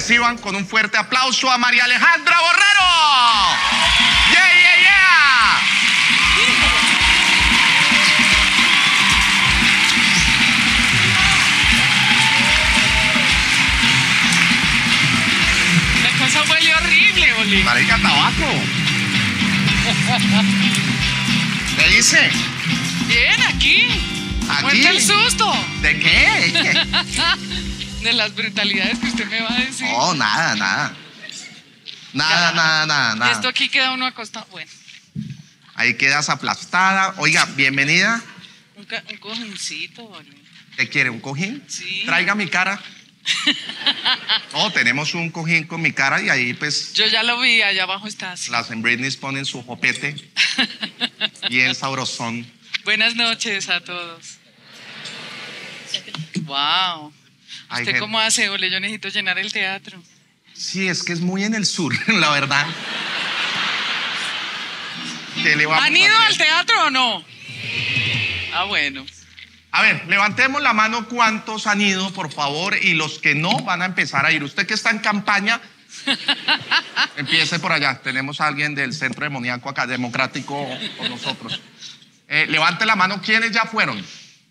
reciban con un fuerte aplauso a María Alejandra Borrero. ¡Yeah, yeah, yeah! La cosa huele horrible, Oli. Marica, tabaco. ¿Qué dice? Bien, aquí. Aquí. Muerte el susto ¿De qué? de las brutalidades que usted me va a decir. Oh, nada, nada. Nada, Ya. nada, nada, nada. esto aquí queda uno acostado. Bueno, Ahí quedas aplastada. Oiga, bienvenida. un, un cojincito, Oli. ¿Qué quiere? ¿Un cojín? Sí. Traiga mi cara. Oh, tenemos un cojín con mi cara y ahí pues Yo ya lo vi, allá abajo está así. las en Britney ponen su jopete. Bien sabrosón. Buenas noches a todos. Wow. ¿Usted gente. cómo hace, Ole? Yo necesito llenar el teatro. Sí, es que es muy en el sur, la verdad. ¿Qué le vamos ¿Han ido al teatro o no? Ah, bueno. A ver, levantemos la mano cuántos han ido, por favor, y los que no van a empezar a ir. Usted que está en campaña, empiece por allá. Tenemos a alguien del Centro Demoníaco acá, Democrático con nosotros. Eh, levante la mano, ¿quiénes ya fueron?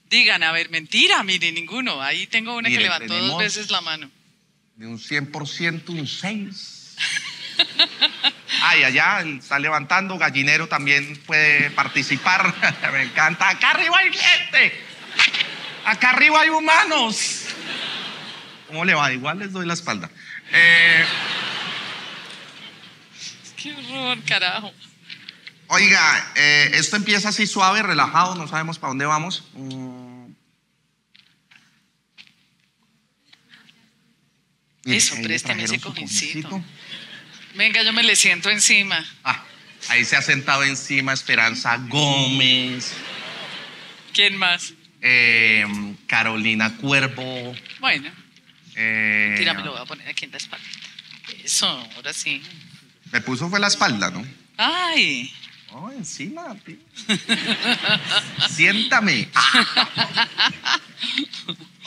Digan, a ver, mentira, mire, ninguno. Ahí tengo una que levantó dos veces la mano. De un 100%, un 6. Ay, allá está levantando, Gallinero también puede participar. Me encanta. Acá arriba hay gente. Acá arriba hay humanos. ¿Cómo le va? Igual les doy la espalda. Eh, Qué horror, carajo. oiga, eh, esto empieza así suave, relajado, no sabemos para dónde vamos. Mm. Mire, Eso, présteme ese cojincito. Venga, yo me le siento encima. Ah, ahí se ha sentado encima Esperanza Gómez, ¿Quién más? eh, Carolina Cuervo. Bueno, eh, tira, me lo voy a poner aquí en la espalda. Eso, ahora sí. Me puso fue la espalda, ¿no? Ay, Oh, encima, tío. Siéntame.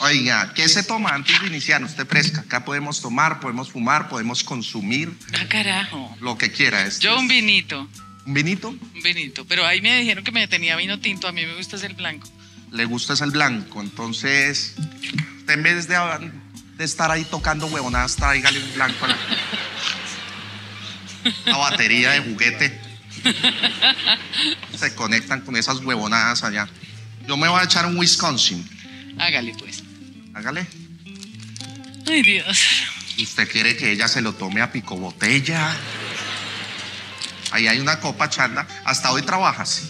Oiga, ¿qué se toma antes de iniciar? Usted fresca. Acá podemos tomar, podemos fumar, podemos consumir ah, carajo. lo que quiera. Esto Yo un vinito, ¿Un vinito? un vinito. Pero ahí me dijeron que me tenía vino tinto. A mí me gusta el blanco. Le gusta el blanco. Entonces, usted en vez de, de estar ahí tocando huevonadas, tráigale un blanco a la, la batería de juguete. Se conectan con esas huevonadas allá. Yo me voy a echar un Wisconsin. Hágale, pues. Hágale. Ay, Dios. ¿Usted quiere que ella se lo tome a pico botella? Ahí hay una copa chanda. Hasta hoy trabajas.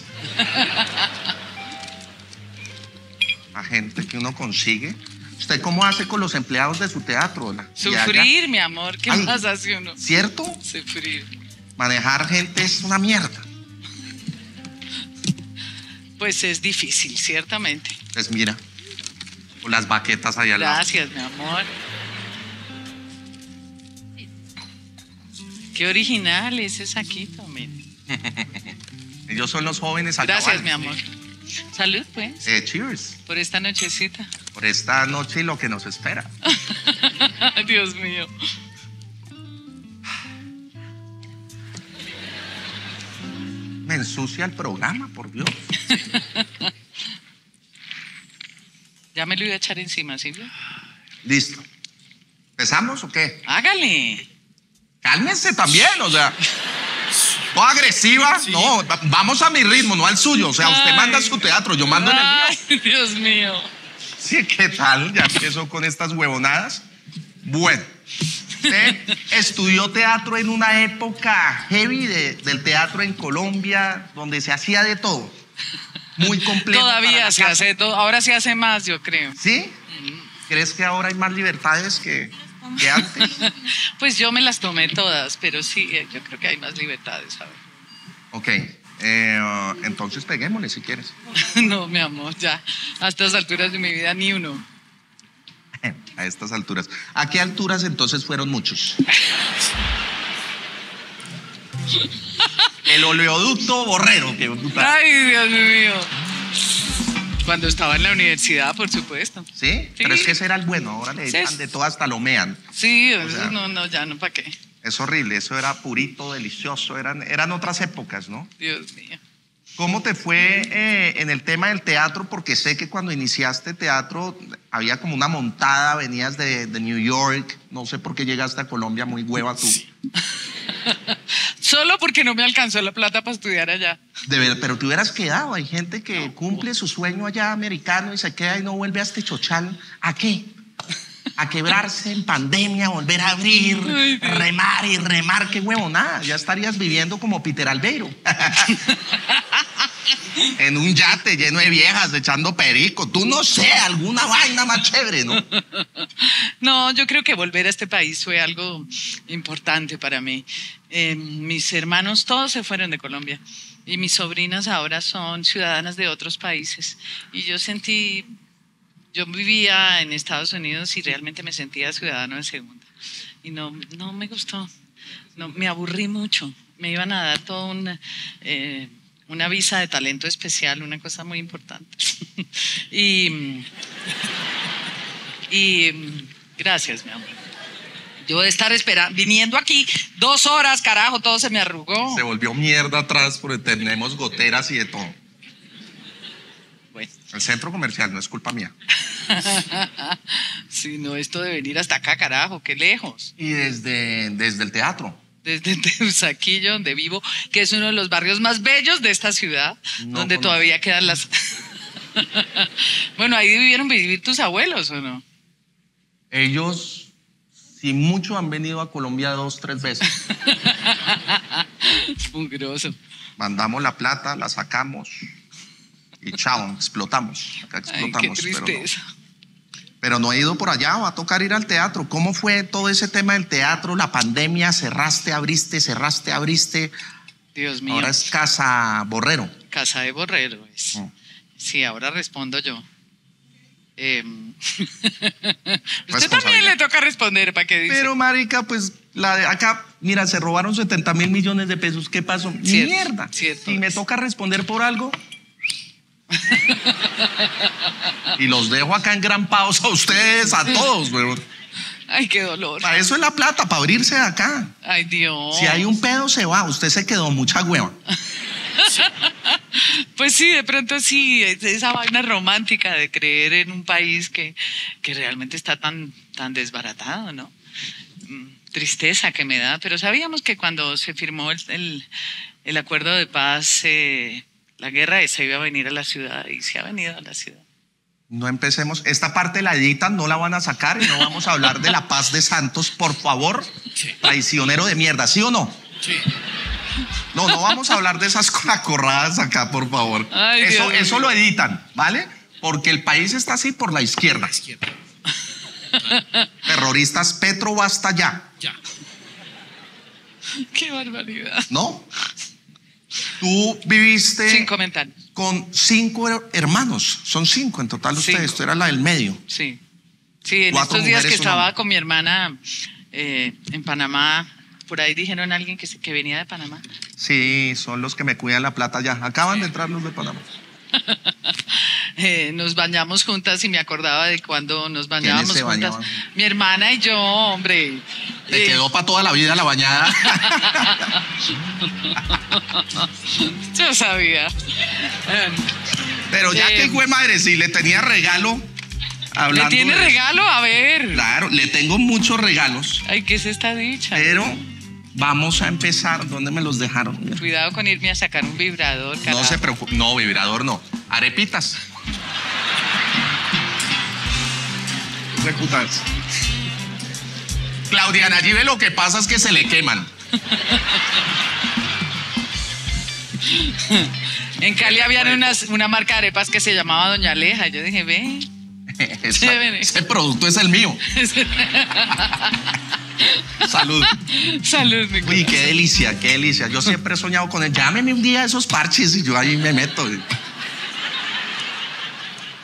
La gente que uno consigue. ¿Usted cómo hace con los empleados de su teatro? la-? Sufrir, mi amor. ¿Qué Ay. más hace uno? ¿Cierto? Sufrir. Manejar gente es una mierda. Pues es difícil, ciertamente. Pues mira, con las baquetas allá al lado. Gracias, mi amor. Qué original ese saquito, mire. Ellos son los jóvenes allá Gracias, mi amor. Salud, pues, Eh, cheers por esta nochecita. por esta noche y lo que nos espera. Dios mío. Me ensucia el programa, por Dios. Ya me lo iba a echar encima, ¿sí? Listo. ¿Empezamos o qué? Hágale. Cálmense también, o sea. ¿Toda agresiva? No, va- vamos a mi ritmo, no al suyo. O sea, usted Ay. manda su teatro, yo mando en el mío. Ay, Dios mío. Sí, ¿qué tal? Ya empezó con estas huevonadas. Bueno, usted estudió teatro en una época heavy de- del teatro en Colombia, donde se hacía de todo. Muy completo. para Todavía se hace todo. Ahora se hace más, yo creo. ¿Sí? ¿Crees que ahora hay más libertades que, que antes? Pues yo me las tomé todas, pero sí, eh, yo creo que hay más libertades, ¿sabes? Ok, eh, uh, entonces peguémosle si quieres. No, mi amor, ya. A estas alturas de mi vida, ni uno. A estas alturas. ¿A qué alturas entonces fueron muchos? El oleoducto borrero. Que. Ay, Dios mío. Cuando estaba en la universidad, por supuesto. ¿Sí? Pero es que ese era el bueno, ahora le Sí. echan de todo hasta lo mean. Sí, O sea- no, no, ya no, ¿para qué? Es horrible, eso era purito, delicioso, eran, eran otras épocas, ¿no? Dios mío. ¿Cómo te fue eh, en el tema del teatro? Porque sé que cuando iniciaste teatro había como una montada, venías de, de New York, no sé por qué llegaste a Colombia muy hueva tú. Solo porque no me alcanzó la plata para estudiar allá. De ver- pero te hubieras quedado, hay gente que cumple su sueño allá americano y se queda y no vuelve a este chochal. ¿A qué? A quebrarse en pandemia, volver a abrir, Ay, remar y remar, qué huevo, nada. Ya estarías viviendo como Peter Albeiro. en un yate lleno de viejas echando perico. Tú no sé, alguna vaina más chévere, ¿no? No, yo creo que volver a este país fue algo importante para mí. Eh, mis hermanos todos se fueron de Colombia y mis sobrinas ahora son ciudadanas de otros países. Y yo sentí, yo vivía en Estados Unidos y realmente me sentía ciudadano de segunda. Y no, no me gustó, no, me aburrí mucho. Me iban a dar toda una, eh, una visa de talento especial, una cosa muy importante. y y gracias, mi amor. Yo de estar esperando, viniendo aquí dos horas, carajo, todo se me arrugó. Se volvió mierda atrás porque tenemos goteras y de todo. Bueno, El centro comercial no es culpa mía. si no, esto de venir hasta acá, carajo, qué lejos. Y desde, desde el teatro. Desde Teusaquillo, donde vivo, que es uno de los barrios más bellos de esta ciudad, No donde conozco. todavía quedan las. bueno, ahí debieron vivir tus abuelos, ¿o no? Ellos, si mucho, han venido a Colombia dos, tres veces. Mugroso. Mandamos la plata, la sacamos y chao, explotamos. Acá Ay, qué explotamos. pero, no, pero no he ido por allá, va a tocar ir al teatro. ¿Cómo fue todo ese tema del teatro, la pandemia? Cerraste, abriste, cerraste, abriste. Dios mío. Ahora es Casa Borrero. Casa de Borrero es. Mm. Sí, ahora respondo yo. Em, Usted también le toca responder para que dice. Pero, marica, pues la de acá, mira, se robaron 70 mil millones de pesos. ¿Qué pasó? Cierto, Mierda. cierto Si me toca responder por algo. y los dejo acá engrampados a ustedes, a todos, weón. Ay, qué dolor. Para eso es la plata, para abrirse de acá. Ay, Dios. Si hay un pedo, se va. Usted se quedó mucha hueva. Pues sí, de pronto sí, es esa vaina romántica de creer en un país que, que realmente está tan, tan desbaratado, ¿no? Mm, Tristeza que me da, pero sabíamos que cuando se firmó el, el- el acuerdo de paz, eh, la guerra esa iba a venir a la ciudad y se ha venido a la ciudad. No empecemos. Esta parte la editan, no la van a sacar y no vamos a hablar de la paz de Santos, por favor. Traicionero de mierda, ¿sí o no? Sí. No, no vamos a hablar de esas coracorradas acá, por favor. Ay, eso, Dios eso lo editan, ¿vale? Porque el país está así por la izquierda. Izquierda. Terroristas, Petro basta ya, Ya. Qué barbaridad. ¿no? Tú viviste Sin comentarios. con cinco her- hermanos, son cinco en total ustedes, Cinco. tú eras la del medio. Sí. Sí, en Cuatro estos días que estaba con mi hermana eh, en Panamá, por ahí dijeron a alguien que, se- que venía de Panamá. Sí, son los que me cuidan la plata ya. Acaban de entrar los de Panamá. Eh, nos bañamos juntas y me acordaba de cuando nos bañábamos juntas. bañaban? Mi hermana y yo, hombre. Te Eh, quedó para toda la vida la bañada. Yo sabía. Pero ya Eh, que fue madre, si le tenía regalo. ¿Le tiene de- regalo? A ver. Claro, le tengo muchos regalos, Ay, ¿qué es esta dicha? pero vamos a empezar. ¿Dónde me los dejaron? Cuidado con irme a sacar un vibrador, No carajo. se preocupe. No, vibrador no. Arepitas. Reputas. Claudia Nayibe lo que pasa es que se le queman. En Cali había unas, una marca de arepas que se llamaba Doña Aleja. Yo dije, ve. Ese producto es el mío. Salud. Salud, mi Uy, qué delicia, qué delicia. Yo siempre he soñado con él. Llámeme un día esos parches y yo ahí me meto.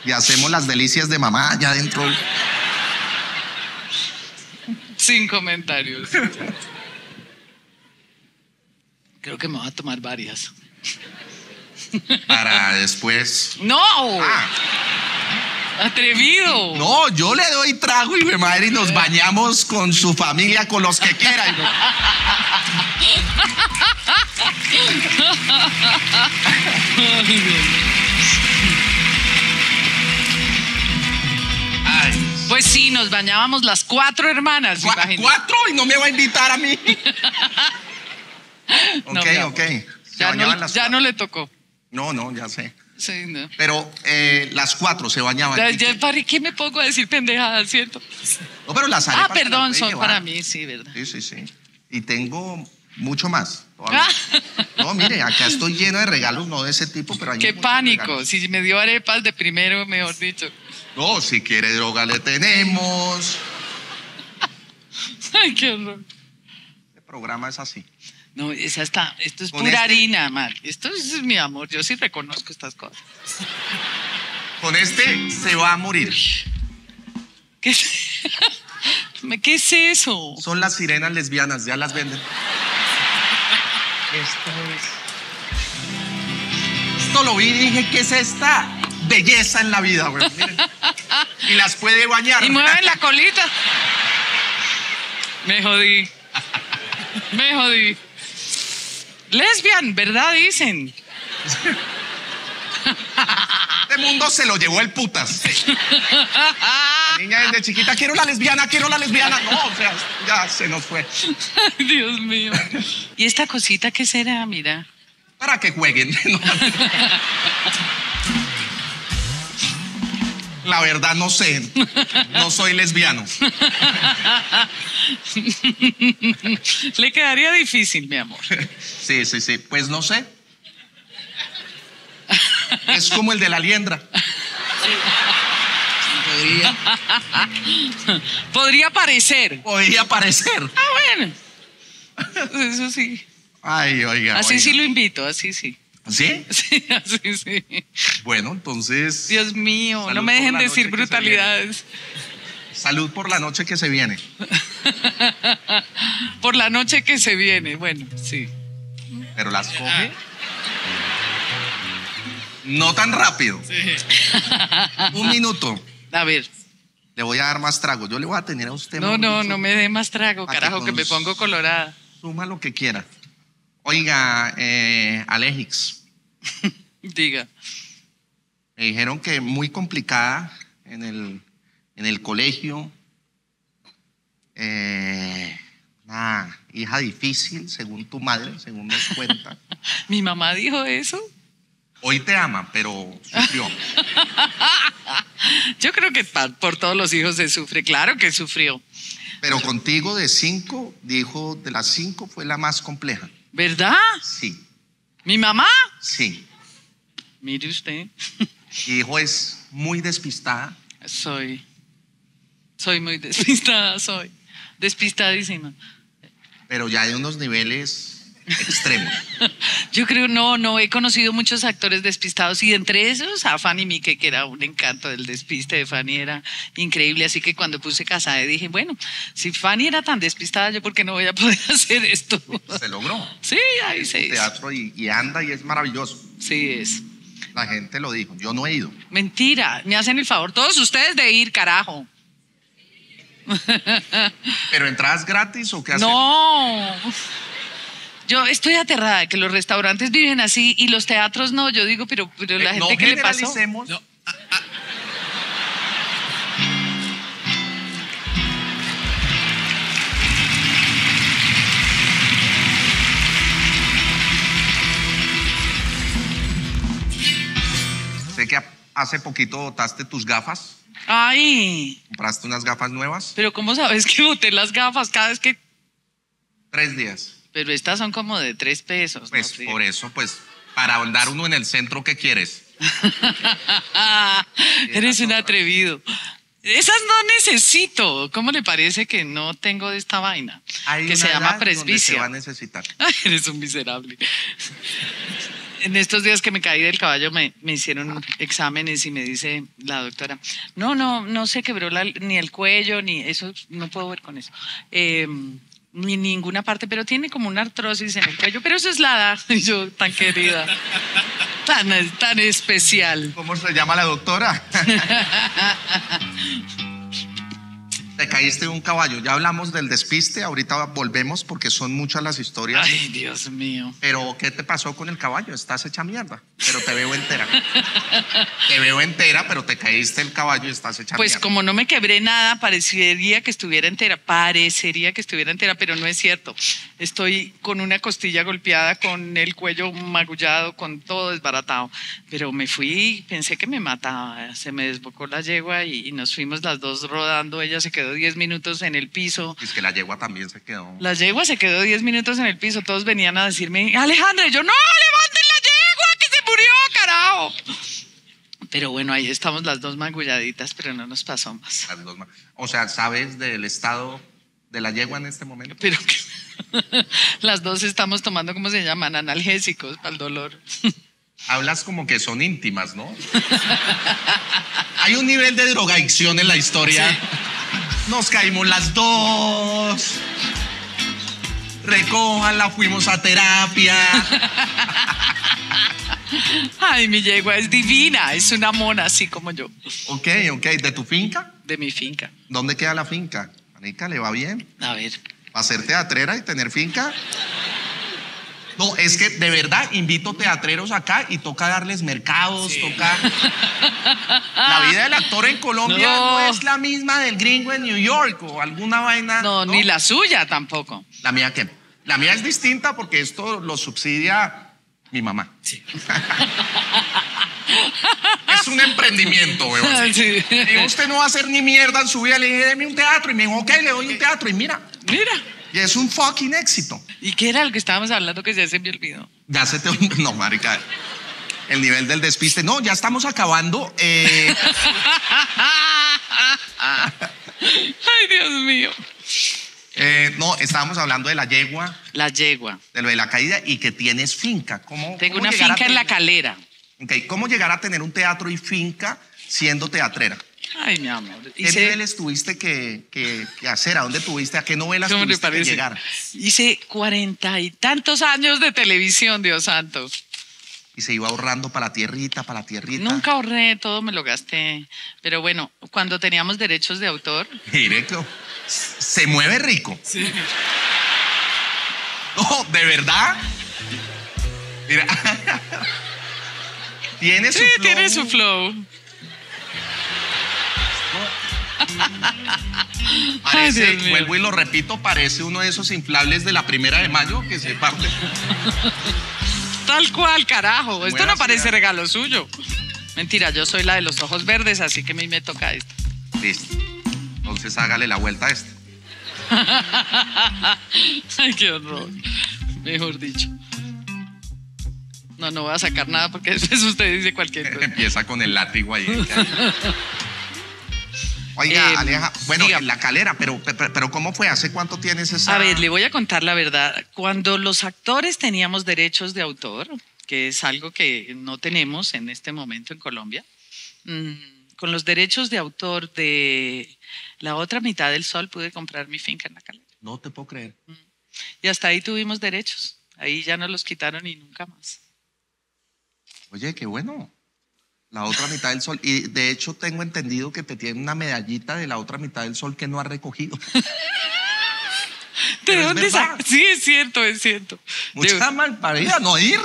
Y hacemos las delicias de mamá allá adentro. Sin comentarios. Creo que me voy a tomar varias. para después. No, Ah, atrevido. no, yo le doy trago y mi madre y nos bañamos con su familia, con los que quieran. Pues sí, nos bañábamos las cuatro hermanas. imagínate. cuatro y no me va a invitar a mí. ok, No, ok. Se Ya, no le tocó. No, no, ya sé. Sí, no. Pero eh, las cuatro se bañaban. Ya, ¿Y ya, qué? ¿Para qué me pongo a decir pendejadas, cierto? No, pero las Ah, arepas las perdón, son llevar. para mí, sí, ¿verdad? Sí, sí, sí. Y tengo mucho más. todavía. No, mire, acá estoy lleno de regalos, no de ese tipo, pero hay Qué pánico. regalos. Si me dio arepas de primero, mejor dicho. No, si quiere droga le tenemos. Ay, qué horror. Este programa es así. No, esa está, esto es pura este- harina, Mar. Esto es mi amor. Yo sí reconozco estas cosas. Con este se va a morir. ¿Qué es, ¿Qué es eso? Son las sirenas lesbianas, ya las venden. Esto es. Esto lo vi y dije, ¿qué es esta belleza en la vida, güey? Miren. Y las puede bañar. Y mueven la colita. Me jodí. Me jodí. Lesbian, ¿verdad? Dicen. Este mundo se lo llevó el putas. La niña desde chiquita, quiero la lesbiana, quiero la lesbiana. No, o sea, ya se nos fue. Dios mío. ¿Y esta cosita qué será? Mira. Para que jueguen. No. La verdad no sé. No soy lesbiano. Le quedaría difícil, mi amor. Sí, sí, sí. Pues no sé. Es como el de la liendra. Podría, Podría parecer. podría parecer. Ah, bueno. Eso sí. Ay, oiga. Así oiga. sí lo invito, así sí. ¿Sí? Sí, así sí. Bueno, entonces. Dios mío, no me dejen decir brutalidades. Salud por la noche que se viene. Por la noche que se viene. Bueno, sí. Pero las coge. No tan rápido. Un minuto. A ver. Le voy a dar más trago. Yo le voy a tener a usted. No, no, no me dé más trago, que carajo, que me pongo colorada. Suma lo que quiera. Oiga, eh, Alejix, Diga. me dijeron que muy complicada en el, en el colegio. Eh, una hija difícil, según tu madre, según nos cuenta. ¿Mi mamá dijo eso? Hoy te ama, pero sufrió. Yo creo que por todos los hijos se sufre. Claro que sufrió. Pero contigo de cinco, dijo, de las cinco fue la más compleja. ¿Verdad? Sí, ¿Mi mamá? sí. Mire usted. Y dijo, es muy despistada. Soy. Soy muy despistada, soy. Despistadísima. pero ya de unos niveles extremos. Yo creo, no, no, he conocido muchos actores despistados y entre esos a Fanny Mique, que era un encanto del despiste de Fanny, era increíble. Así que cuando puse casada dije, bueno, si Fanny era tan despistada, yo por qué no voy a poder hacer esto. Se logró. Sí, ahí se hizo. Teatro y, y anda y es maravilloso. Sí, es. La gente lo dijo. Yo no he ido. Mentira, me hacen el favor todos ustedes de ir, carajo. ¿Pero entradas gratis o qué hacen? No. Yo estoy aterrada de que los restaurantes viven así y los teatros no. Yo digo, pero, pero la Eh, gente no que le pasó. generalicemos. Sé que hace poquito botaste tus gafas. Ay, Compraste unas gafas nuevas. pero ¿cómo sabes que boté las gafas cada vez que.? Tres días. Pero estas son como de tres pesos. Pues por eso, pues, para andar uno en el centro, ¿qué quieres? Eres un atrevido. Esas no necesito. ¿Cómo le parece que no tengo de esta vaina? Hay que una se llama donde se va a presbicia. necesitar. Ay, eres un miserable. En estos días que me caí del caballo me, me hicieron exámenes y me dice la doctora, no, no, no se quebró la- ni el cuello, ni eso, no puedo ver con eso. Eh, ni ninguna parte, pero tiene como una artrosis en el cuello, pero eso es la edad. Y yo, tan querida, tan, tan especial. ¿Cómo se llama la doctora? Te caíste de un caballo. Ya hablamos del despiste, ahorita volvemos porque son muchas las historias. Ay, Dios mío. Pero, ¿qué te pasó con el caballo? Estás hecha mierda, pero te veo entera. te veo entera, pero te caíste el caballo y estás hecha Pues mierda. como no me quebré nada, parecería que estuviera entera, parecería que estuviera entera, pero no es cierto. Estoy con una costilla golpeada, con el cuello magullado, con todo desbaratado. Pero me fui, pensé que me mataba, se me desbocó la yegua y, y nos fuimos las dos rodando. Ella se quedó 10 minutos en el piso. Es que la yegua también se quedó. La yegua se quedó 10 minutos en el piso. Todos venían a decirme, Alejandra, y yo, no, levanten la yegua, que se murió, carajo. Pero bueno, ahí estamos las dos magulladitas, pero no nos pasó más. Las dos O sea, ¿sabes del estado de la yegua en este momento? Pero que las dos estamos tomando, ¿cómo se llaman? Analgésicos para el dolor. Hablas como que son íntimas, ¿no? Hay un nivel de drogadicción en la historia. Nos caímos las dos. Recójanla, fuimos a terapia. Ay, mi yegua es divina, es una mona así como yo, Ok, ok. ¿De tu finca? de mi finca. ¿Dónde queda la finca? Manica, ¿le va bien? A ver, ¿Va a ser teatrera y tener finca? No, es que de verdad invito teatreros acá y toca darles mercados, toca. La vida del actor en Colombia no. No. es la misma del gringo en New York o alguna vaina. no, ni la suya tampoco. La mía que. La mía es distinta porque esto lo subsidia mi mamá. es un emprendimiento, weón. Sí. Y usted no va a hacer ni mierda en su vida. Le dije, deme un teatro. Y me dijo, ok, le doy un teatro. Y mira, Mira, y es un fucking éxito. ¿y qué era lo que estábamos hablando que ya se me olvidó? Ya se te. No, marica. El nivel del despiste. No, ya estamos acabando. Eh, Ay, Dios mío. eh, no, estábamos hablando de la yegua, La yegua. de lo de la caída y que tienes finca. ¿Cómo, Tengo cómo una finca en la calera. Ok, ¿Cómo llegar a tener un teatro y finca siendo teatrera? Ay, mi amor. ¿Qué Hice, niveles tuviste que, que- que hacer? ¿A dónde tuviste? ¿A qué novelas ¿Cómo le tuviste que llegar? Hice cuarenta y tantos años de televisión, Dios santo. Y se iba ahorrando para la tierrita, para la tierrita. Nunca ahorré, todo me lo gasté. Pero bueno, cuando teníamos derechos de autor, que se mueve rico. No, de verdad. Mira. tiene su sí, flow. tiene su flow. Parece, mío. vuelvo y lo repito, parece uno de esos inflables de la primera de mayo que se parte. Tal cual, carajo. Esto no parece regalo suyo. Mentira, yo soy la de los ojos verdes, así que a mí me toca esto. Listo. Entonces hágale la vuelta a este. Ay, qué horror. Mejor dicho. No, no voy a sacar nada porque después usted dice cualquier cosa. Empieza con el látigo ahí. Oiga, Eh, Aleja, bueno, diga. en la calera, pero, pero, pero ¿cómo fue? ¿Hace cuánto tienes esa? A ver, le voy a contar la verdad. Cuando los actores teníamos derechos de autor, que es algo que no tenemos en este momento en Colombia, mm, con los derechos de autor de la otra mitad del sol pude comprar mi finca en la calera. No te puedo creer. Y hasta ahí tuvimos derechos. Ahí ya nos los quitaron y nunca más. Oye, qué bueno. La otra mitad del sol. Y de hecho tengo entendido que te tiene una medallita de la otra mitad del sol que no has recogido. ¿De dónde verdad. sa- Sí, es cierto, es cierto. Mucha malparida, no ir.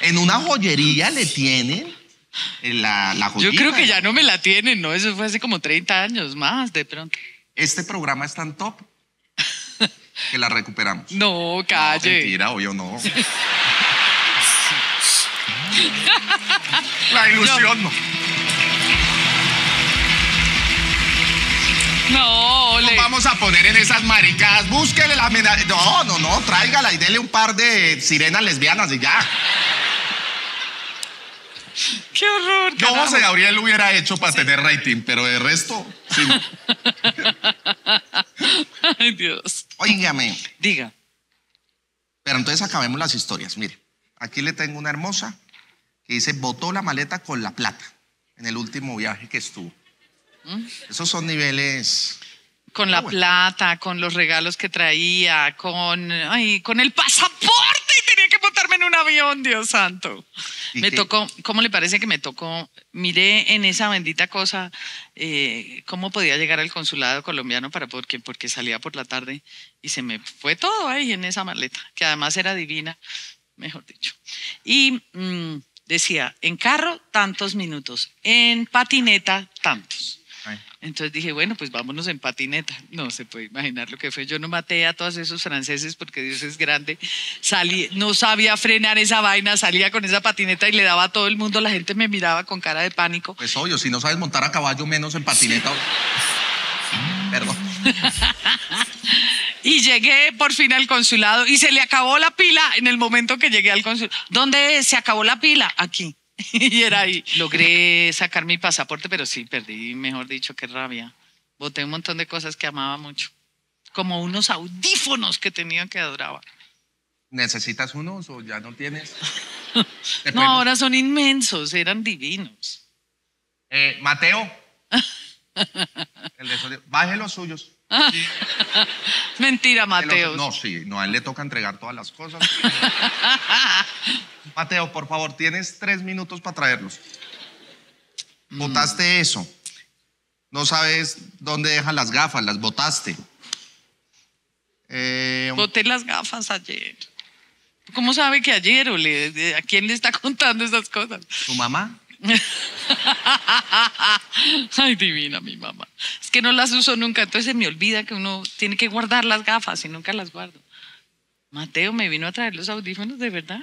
En una joyería le tienen la, la yo creo que ya no me la tienen, ¿no? Eso fue hace como 30 años más, de pronto. Este programa es tan top que la recuperamos. No, No, calle. mentira, obvio no. La ilusión no. No, Nos ole. vamos a poner en esas maricadas. Búsquele la medalla. No, no, no, tráigala y dele un par de sirenas lesbianas y ya. Qué horror. Yo, carajo. José Gabriel, lo hubiera hecho para tener rating, pero de resto, sí. no. Ay, Dios. Óigame. Diga. Pero entonces acabemos las historias. Mire, aquí le tengo una hermosa que dice, botó la maleta con la plata en el último viaje que estuvo. Esos son niveles... Con la Ah, bueno. plata, con los regalos que traía, con, ay, con el pasaporte y tenía que montarme en un avión, Dios santo. ¿Y Me qué? tocó, ¿cómo le parece que me tocó? Miré en esa bendita cosa eh, cómo podía llegar al consulado colombiano para porque, porque salía por la tarde y se me fue todo ahí en esa maleta, que además era divina, mejor dicho. Y mm, decía, en carro tantos minutos, en patineta tantos. Entonces dije, bueno, pues vámonos en patineta. No se puede imaginar lo que fue. Yo no maté a todos esos franceses porque Dios es grande. Salí, no sabía frenar esa vaina, salía con esa patineta y le daba a todo el mundo. La gente me miraba con cara de pánico. Pues obvio, si no sabes montar a caballo, menos en patineta. Perdón. Y llegué por fin al consulado y se le acabó la pila en el momento que llegué al consulado. ¿Dónde se acabó la pila? Aquí. Y era ahí. Logré sacar mi pasaporte, pero sí, perdí, mejor dicho, qué rabia. Boté un montón de cosas que amaba mucho. Como unos audífonos que tenía que adoraba. ¿Necesitas unos o ya no tienes? No, ahora son inmensos, eran divinos. Eh, Mateo. El de. Baje los suyos. Mentira, los- Mateo. No, sí, no, a él le toca entregar todas las cosas. Mateo, por favor, tienes tres minutos para traerlos. Mm. Botaste eso. No sabes dónde dejan las gafas, las botaste. Eh, Boté las gafas ayer. ¿Cómo sabe que ayer a quién le está contando esas cosas? ¿Tu mamá? Ay, divina mi mamá. Es que no las uso nunca, entonces se me olvida que uno tiene que guardar las gafas y nunca las guardo. Mateo me vino a traer los audífonos, ¿de verdad?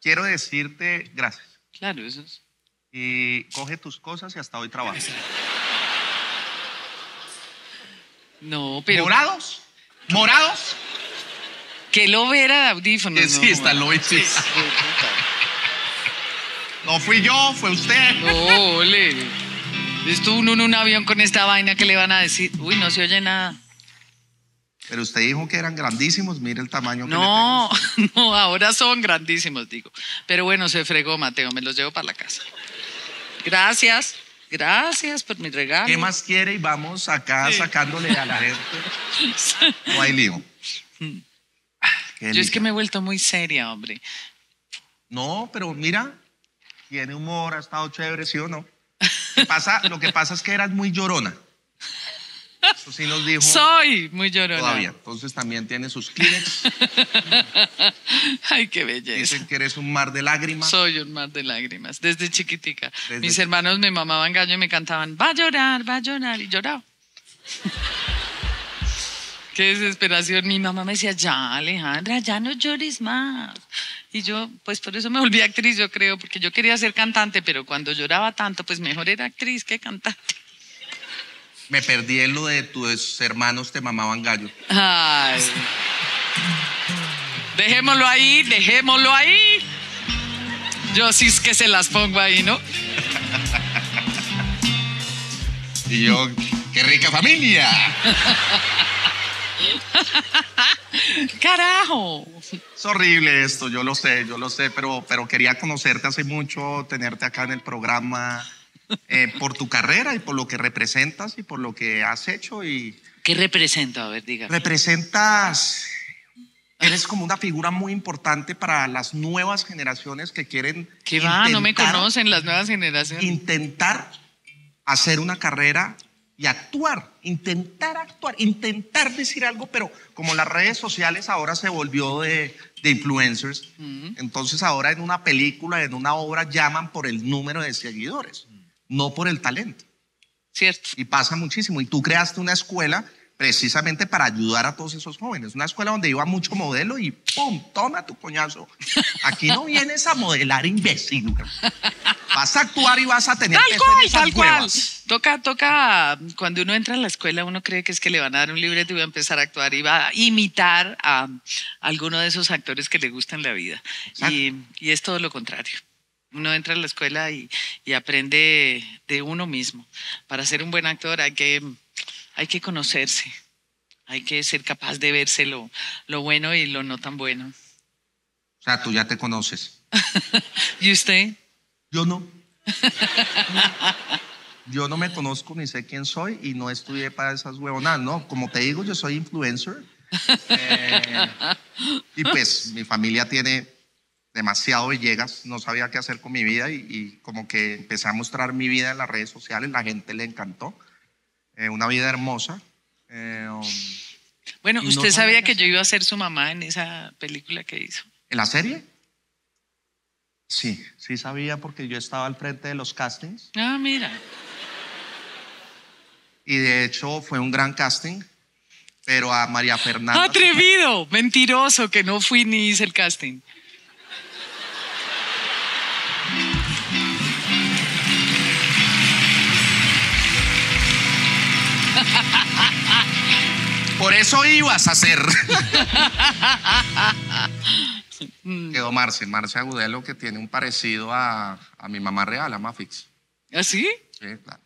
Quiero decirte gracias. Claro, eso es. Y coge tus cosas y hasta hoy trabajas. No, pero ¿Morados? ¿Morados? que lo verá de audífonos. Que sí, no, está lo Sí. No fui yo, fue usted. No, ole. Estuvo uno en un avión con esta vaina que le van a decir. Uy, no se oye nada. Pero usted dijo que eran grandísimos, mire el tamaño que No, le no, ahora son grandísimos, digo. Pero bueno, se fregó, Mateo, me los llevo para la casa. Gracias, gracias por mi regalo. ¿Qué más quiere? Y vamos acá Sí. sacándole a la gente. No hay lío. Ah, qué Yo es que me he vuelto muy seria, hombre. No, pero mira, tiene humor, ha estado chévere, ¿sí o no? Pasa, lo que pasa es que eras muy llorona. Eso sí nos dijo Soy muy llorona. todavía. Entonces también tiene sus Kleenex. Ay, qué belleza. Dicen que eres un mar de lágrimas. Soy un mar de lágrimas, desde chiquitica. Desde Mis hermanos me mamaban gallo y me cantaban, va a llorar, va a llorar, y lloraba. Qué desesperación. Mi mamá me decía, ya, Alejandra, ya no llores más. Y yo, pues por eso me volví actriz, yo creo, porque yo quería ser cantante, pero cuando lloraba tanto, pues mejor era actriz que cantante. Me perdí en lo de tus hermanos te mamaban gallo. Ay. Dejémoslo ahí, dejémoslo ahí. Yo sí es que se las pongo ahí, ¿no? Y yo, qué rica familia. Carajo. Horrible esto, yo lo sé, yo lo sé, pero, pero quería conocerte hace mucho, tenerte acá en el programa, eh, por tu carrera y por lo que representas y por lo que has hecho y ¿Qué representa? A ver, dígame. representas, eres como una figura muy importante para las nuevas generaciones que quieren ¿Qué va? No me conocen las nuevas generaciones. intentar hacer una carrera y actuar, intentar actuar, intentar decir algo, pero como las redes sociales ahora se volvió de, de influencers, entonces ahora en una película, en una obra llaman por el número de seguidores, no por el talento. Cierto. Y pasa muchísimo. Y tú creaste una escuela precisamente para ayudar a todos esos jóvenes. Una escuela donde iba mucho modelo y ¡pum! Toma tu coñazo. Aquí no vienes a modelar imbécil. Vas a actuar y vas a tener Tal peso en cual, esas tal cual. Toca, toca, cuando uno entra a la escuela, uno cree que es que le van a dar un libreto y va a empezar a actuar y va a imitar a alguno de esos actores que le gustan la vida. Y, y es todo lo contrario. Uno entra a la escuela y, y aprende de uno mismo. Para ser un buen actor hay que, hay que conocerse, hay que ser capaz de verse lo, lo bueno y lo no tan bueno. O sea, tú ya te conoces. ¿Y usted? Yo no. Yo no me conozco ni sé quién soy y no estudié para esas huevonadas. No, como te digo, yo soy influencer. Eh, y pues mi familia tiene demasiado Villegas, no sabía qué hacer con mi vida y, y como que empecé a mostrar mi vida en las redes sociales, la gente le encantó. Eh, una vida hermosa. Eh, um, Bueno, no ¿usted sabía que yo iba a ser su mamá en esa película que hizo? ¿En la serie? Sí, sí sabía porque yo estaba al frente de los castings Ah, mira. y de hecho fue un gran casting, pero a María Fernanda... Atrevido, mentiroso, que no fui ni hice el casting. Por eso ibas a hacer. Mm. Quedó Marce, Marce Agudelo, que tiene un parecido a, a mi mamá real, a Mafix. ¿Así? Sí, claro.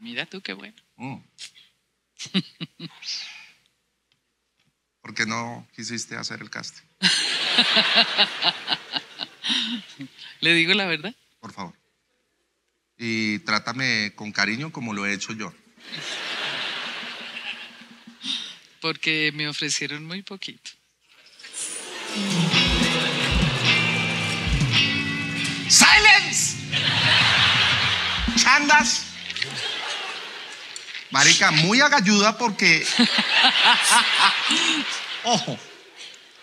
Mira tú qué bueno. Mm. ¿Por qué no quisiste hacer el casting? ¿Le digo la verdad? Por favor. Y trátame con cariño como lo he hecho yo. Porque me ofrecieron muy poquito. ¡Silence! Chandas. Marica, muy agalluda porque. Ojo,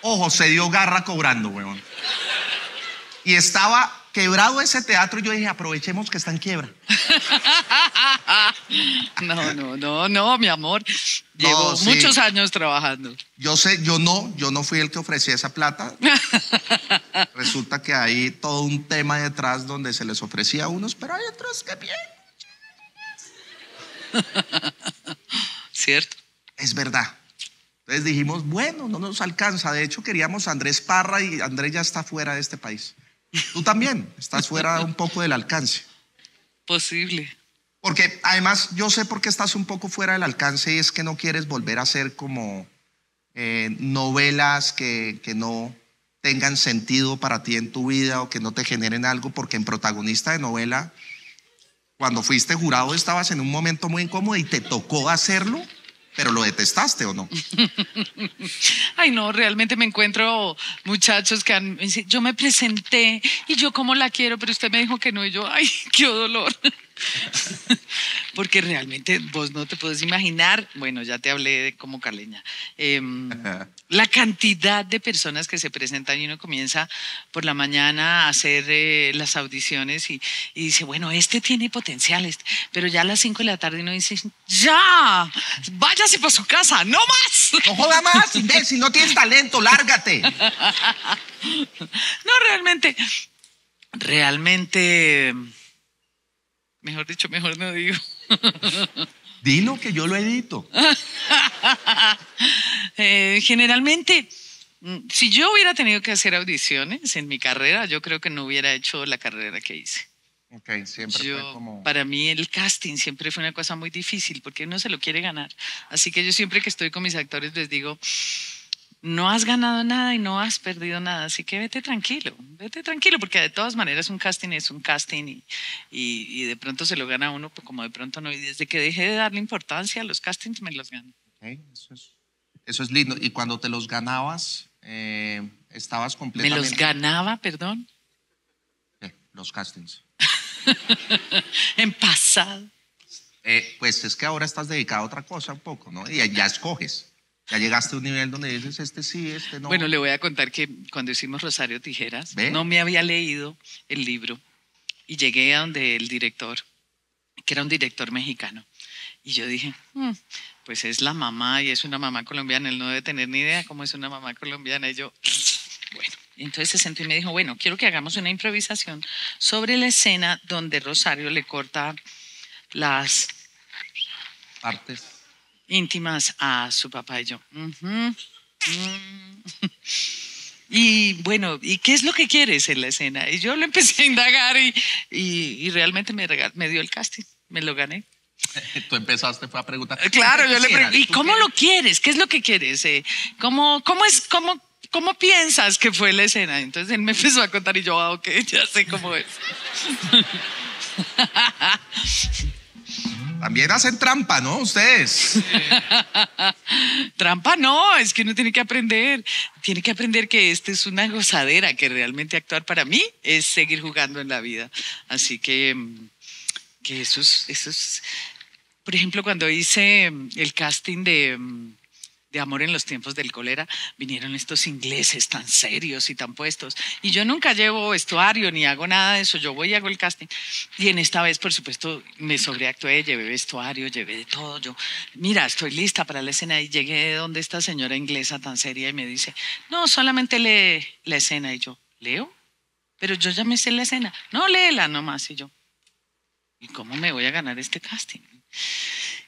ojo, se dio garra cobrando, weón. Y estaba quebrado ese teatro yo dije, aprovechemos que está en quiebra. No, no, no, no, mi amor. Llevo sí. muchos años trabajando. Yo sé, yo no, yo no fui el que ofrecía esa plata. Resulta que hay todo un tema detrás donde se les ofrecía a unos, pero hay otros que bien. ¿Cierto? Es verdad. Entonces dijimos, bueno, no nos alcanza. De hecho, queríamos a Andrés Parra y Andrés ya está fuera de este país. Tú también estás fuera un poco del alcance. Posible. Porque además yo sé por qué estás un poco fuera del alcance y es que no quieres volver a hacer como eh, novelas que, que no tengan sentido para ti en tu vida o que no te generen algo, porque en protagonista de novela, cuando fuiste jurado estabas en un momento muy incómodo y te tocó hacerlo, pero lo detestaste o no. Ay, no, realmente me encuentro muchachos que han, yo me presenté y yo como la quiero, pero usted me dijo que no y yo, ay, qué dolor. Porque realmente vos no te puedes imaginar, bueno, ya te hablé de como Carleña, em, la cantidad de personas que se presentan y uno comienza por la mañana a hacer eh, las audiciones y, y dice, bueno, este tiene potencial, este", pero ya a las 5 de la tarde uno dice, ya, váyase para su casa, no más. No joda más, imbécil, no tienes talento, lárgate. No, realmente, realmente, mejor dicho, mejor no digo. Dilo que yo lo edito. Eh, generalmente, mm, si yo hubiera tenido que hacer audiciones en mi carrera, yo creo que no hubiera hecho la carrera que hice. Ok, siempre Yo- fue como... Para mí el casting siempre fue una cosa muy difícil porque uno se lo quiere ganar. Así que yo siempre que estoy con mis actores les digo, no has ganado nada y no has perdido nada, así que vete tranquilo, vete tranquilo, porque de todas maneras un casting es un casting y, y- y de pronto se lo gana uno, pues como de pronto no. Y desde que dejé de darle importancia a los castings me los gano. Ok, eso, es, eso es lindo. Y cuando te los ganabas, eh, estabas Me completamente... los ganaba, perdón, Eh, los castings. en pasado. Eh, pues es que ahora estás dedicado a otra cosa un poco, ¿no? Y ya escoges. Ya llegaste a un nivel donde dices, este sí, este no. Bueno, le voy a contar que cuando hicimos Rosario Tijeras, ¿Ve? no me había leído el libro y llegué a donde el director, que era un director mexicano, y yo dije, "Mm, pues es la mamá y es una mamá colombiana, él no debe tener ni idea cómo es una mamá colombiana. Y yo, bueno, entonces se sentó y me dijo, bueno, quiero que hagamos una improvisación sobre la escena donde Rosario le corta las Partes. Íntimas a su papá y yo. "Ujú, mm". Y bueno, ¿y qué es lo que quieres en la escena? Y yo lo empecé a indagar y, y- y realmente me, me dio el casting, me lo gané. Tú empezaste fue a preguntar. Claro, ¿qué yo le pregunté, ¿y ¿Tú cómo qué? lo quieres? ¿Qué es lo que quieres? Eh, ¿Cómo, cómo es, cómo, cómo piensas que fue la escena? Entonces él me empezó a contar y yo, ah, ok, ya sé cómo es. También hacen trampa, ¿no? Ustedes. Trampa no, es que uno tiene que aprender, tiene que aprender que esta es una gozadera, que realmente actuar para mí es seguir jugando en la vida. Así que, que eso es, eso es, por ejemplo, cuando hice el casting de, de Amor en los tiempos del cólera, vinieron estos ingleses tan serios y tan puestos. Y yo nunca llevo vestuario ni hago nada de eso, yo voy y hago el casting. Y en esta vez, por supuesto, me sobreactué, llevé vestuario, llevé de todo. Yo, mira, estoy lista para la escena y llegué donde esta señora inglesa tan seria y me dice, no, solamente lee la escena. Y yo, ¿leo? Pero yo ya me sé la escena. No, léela nomás. Y yo, ¿y cómo me voy a ganar este casting?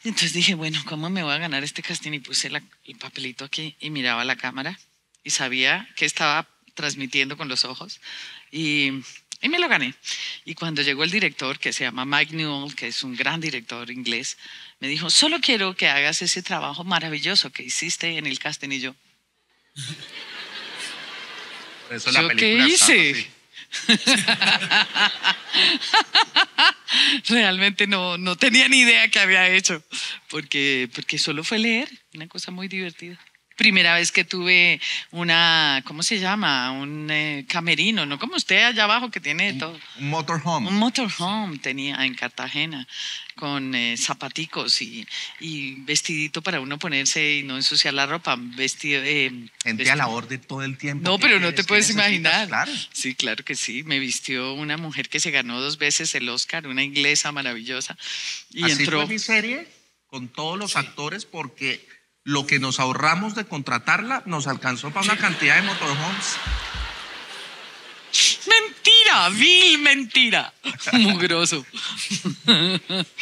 Entonces dije, bueno, ¿cómo me voy a ganar este casting? Y puse la- el papelito aquí y miraba la cámara y sabía que estaba transmitiendo con los ojos y, y me lo gané. Y cuando llegó el director, que se llama Mike Newell, que es un gran director inglés, me dijo, solo quiero que hagas ese trabajo maravilloso que hiciste en el casting. Y yo, Por eso ¿Yo qué hice? realmente no, no tenía ni idea qué había hecho, porque, porque solo fue leer, una cosa muy divertida. Primera vez que tuve una, ¿cómo se llama? Un eh, camerino, no como usted allá abajo que tiene de todo. Un motorhome. Un motorhome tenía en Cartagena con eh, zapaticos y, y vestidito para uno ponerse y no ensuciar la ropa. Vestido, eh, Gente a la orden todo el tiempo. no, ¿Qué pero no te ¿Qué puedes imaginar. Claro. Sí, claro que sí. Me vistió una mujer que se ganó dos veces el Oscar, una inglesa maravillosa. Y Así entró. fue mi serie con todos los actores porque lo que nos ahorramos de contratarla nos alcanzó para una cantidad de motorhomes. Mentira, vil mentira. Mugroso.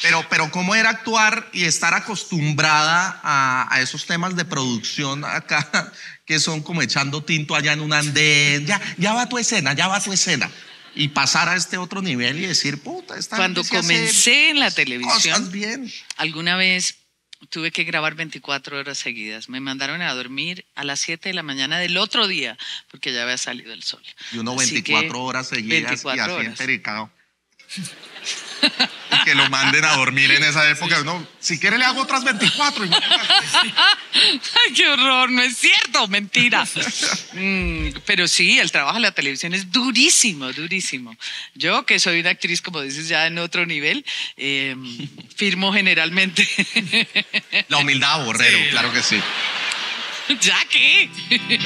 Pero, pero cómo era actuar y estar acostumbrada a, a esos temas de producción acá que son como echando tinto allá en un andén. Ya, ya va tu escena, ya va tu escena. Y pasar a este otro nivel y decir, puta, esta Cuando comencé en la televisión, bien. alguna vez tuve que grabar 24 horas seguidas. Me mandaron a dormir a las 7 de la mañana del otro día porque ya había salido el sol. Y uno Así 24 que, horas seguidas 24 y así horas. que lo manden a dormir en esa época. No, si quiere le hago otras 24. Y- Ay, qué horror, no es cierto, mentira. Mm, pero sí, el trabajo en la televisión es durísimo, durísimo. Yo, que soy una actriz, como dices, ya en otro nivel, eh, firmo generalmente. La humildad, borrero, claro que sí. ¿Ya qué?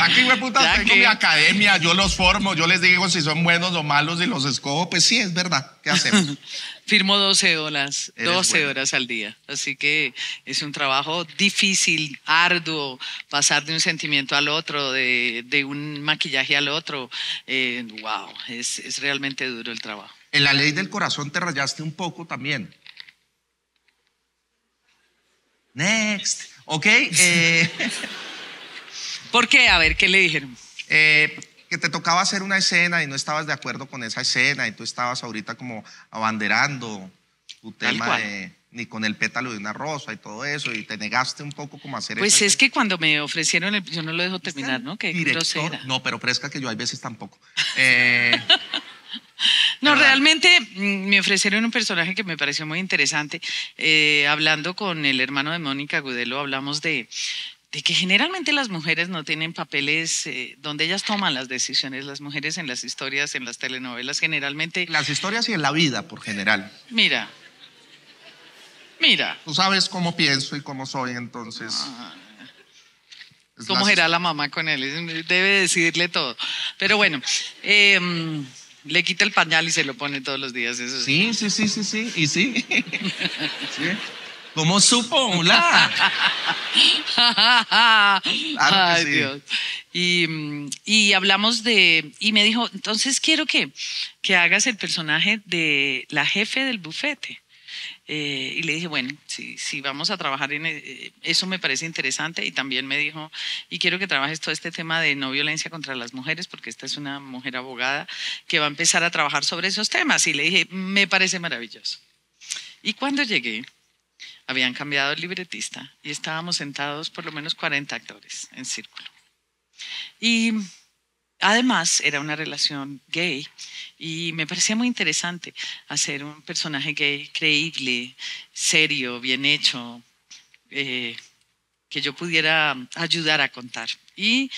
Aquí, güey, puta, tengo mi academia, yo los formo, yo les digo si son buenos o malos y los escojo. Pues sí, es verdad. ¿Qué hacemos? Firmo 12 horas, Eres 12 buena. horas al día. Así que es un trabajo difícil, arduo, pasar de un sentimiento al otro, de, de un maquillaje al otro. Eh, wow, es, es realmente duro el trabajo. En la ley del corazón te rayaste un poco también. Next. Ok. eh, ¿Por qué? A ver, ¿qué le dijeron? eh, que te tocaba hacer una escena y no estabas de acuerdo con esa escena y tú estabas ahorita como abanderando tu tema de ni con el pétalo de una rosa y todo eso y te negaste un poco como a hacer Pues esa es escena. que cuando me ofrecieron el... Yo no lo dejo terminar, ¿no? Director- grosera. No, pero fresca que yo hay veces tampoco. Eh, No, ¿verdad? realmente mm, me ofrecieron un personaje que me pareció muy interesante. Eh, hablando con el hermano de Mónica Gudelo, hablamos de, de que generalmente las mujeres no tienen papeles eh, donde ellas toman las decisiones. Las mujeres en las historias, en las telenovelas, generalmente... las historias y en la vida por general. Mira, mira, Tú sabes cómo pienso y cómo soy, entonces. es ¿cómo será la mamá con él? Debe decidirle todo. Pero bueno, eh, mm, le quita el pañal y se lo pone todos los días. Eso. Sí, sí, sí, sí, sí. Y sí. sí. ¿Cómo supo? Hola. Ay, sí. Dios. Y, y hablamos de, y me dijo, entonces quiero que, que hagas el personaje de la jefe del bufete. Eh, y le dije, bueno, si, si vamos a trabajar en eh, eso me parece interesante. Y también me dijo, y quiero que trabajes todo este tema de no violencia contra las mujeres, porque esta es una mujer abogada que va a empezar a trabajar sobre esos temas. Y le dije, me parece maravilloso. Y cuando llegué, habían cambiado el libretista y estábamos sentados por lo menos 40 actores en círculo. Y además era una relación gay y me parecía muy interesante hacer un personaje gay creíble, serio, bien hecho, eh, que yo pudiera ayudar a contar. Y,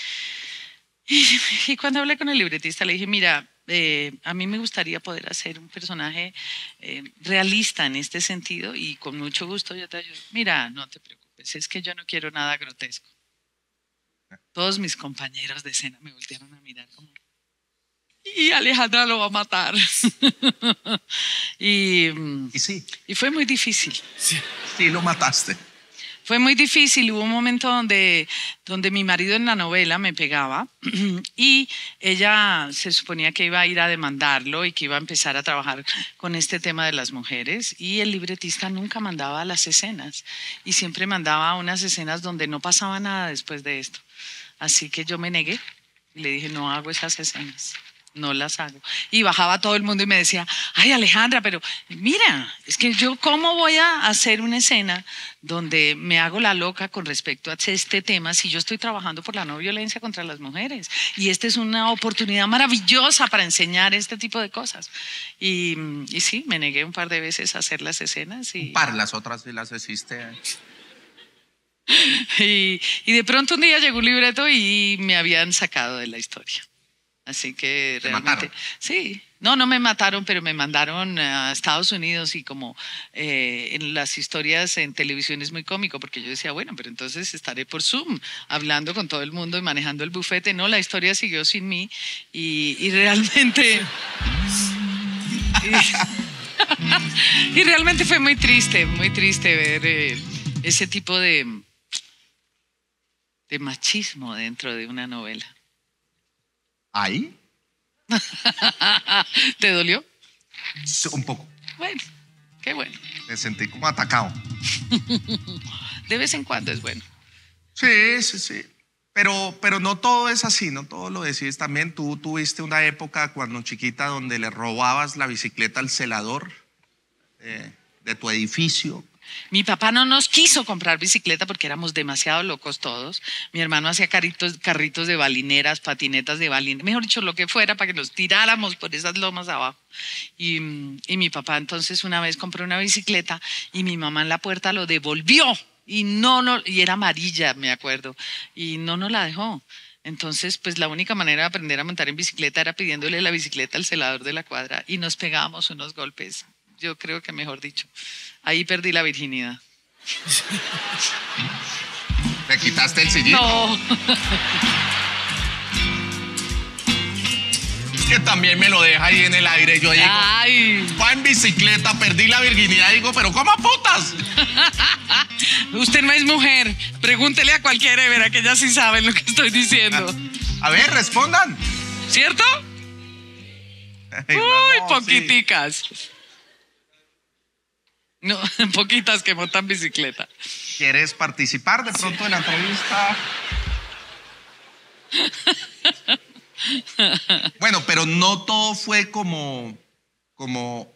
y, cuando hablé con el libretista le dije, mira, eh, a mí me gustaría poder hacer un personaje eh, realista en este sentido y con mucho gusto yo te ayudo. Mira, no te preocupes, es que yo no quiero nada grotesco. Todos mis compañeros de escena me voltearon a mirar como, y Alejandra lo va a matar. y, y, sí. Y fue muy difícil. Sí, sí, lo mataste. Fue muy difícil. Hubo un momento donde, donde mi marido en la novela me pegaba y ella se suponía que iba a ir a demandarlo y que iba a empezar a trabajar con este tema de las mujeres. Y el libretista nunca mandaba las escenas y siempre mandaba unas escenas donde no pasaba nada después de esto. Así que yo me negué y le dije, no hago esas escenas no las hago. Y bajaba todo el mundo y me decía, ay Alejandra, pero mira, es que yo cómo voy a hacer una escena donde me hago la loca con respecto a este tema si yo estoy trabajando por la no violencia contra las mujeres. Y esta es una oportunidad maravillosa para enseñar este tipo de cosas. Y, y sí, me negué un par de veces a hacer las escenas. Y... Un par, las otras sí las hiciste. y, y de pronto un día llegó un libreto y me habían sacado de la historia. Así que realmente. Sí, no, no me mataron, pero me mandaron a Estados Unidos y como eh, en las historias en televisión es muy cómico, porque yo decía, bueno, pero entonces estaré por Zoom hablando con todo el mundo y manejando el bufete. No, la historia siguió sin mí y, realmente. y, realmente fue muy triste, muy triste ver eh, ese tipo de, de machismo dentro de una novela. ¿Ahí? ¿Te dolió? un poco. Bueno, qué bueno. Me sentí como atacado. de vez en cuando es bueno. Sí, sí, sí. Pero, pero no todo es así, no todo lo decides. También tú tuviste una época cuando chiquita donde le robabas la bicicleta al celador eh, de tu edificio mi papá no nos quiso comprar bicicleta porque éramos demasiado locos todos. Mi hermano hacía carritos, carritos de balineras, patinetas de balineras, mejor dicho, lo que fuera para que nos tiráramos por esas lomas abajo. Y, y mi papá entonces una vez compró una bicicleta y mi mamá en la puerta lo devolvió y no, no, y era amarilla, me acuerdo, y no nos la dejó. Entonces, pues la única manera de aprender a montar en bicicleta era pidiéndole la bicicleta al celador de la cuadra y nos pegábamos unos golpes. Yo creo que mejor dicho. Ahí perdí la virginidad. ¿Me quitaste el sillín? No. Es que también me lo deja ahí en el aire. Yo digo, Ay. va en bicicleta, perdí la virginidad. Digo, pero ¿cómo putas? Usted no es mujer. Pregúntele a cualquiera, verá que ya sí saben lo que estoy diciendo. A, ver, respondan. ¿Cierto? Uy, poquiticas. No, poquitas que montan bicicleta. ¿Quieres participar de pronto en la entrevista? bueno, pero no todo fue como, como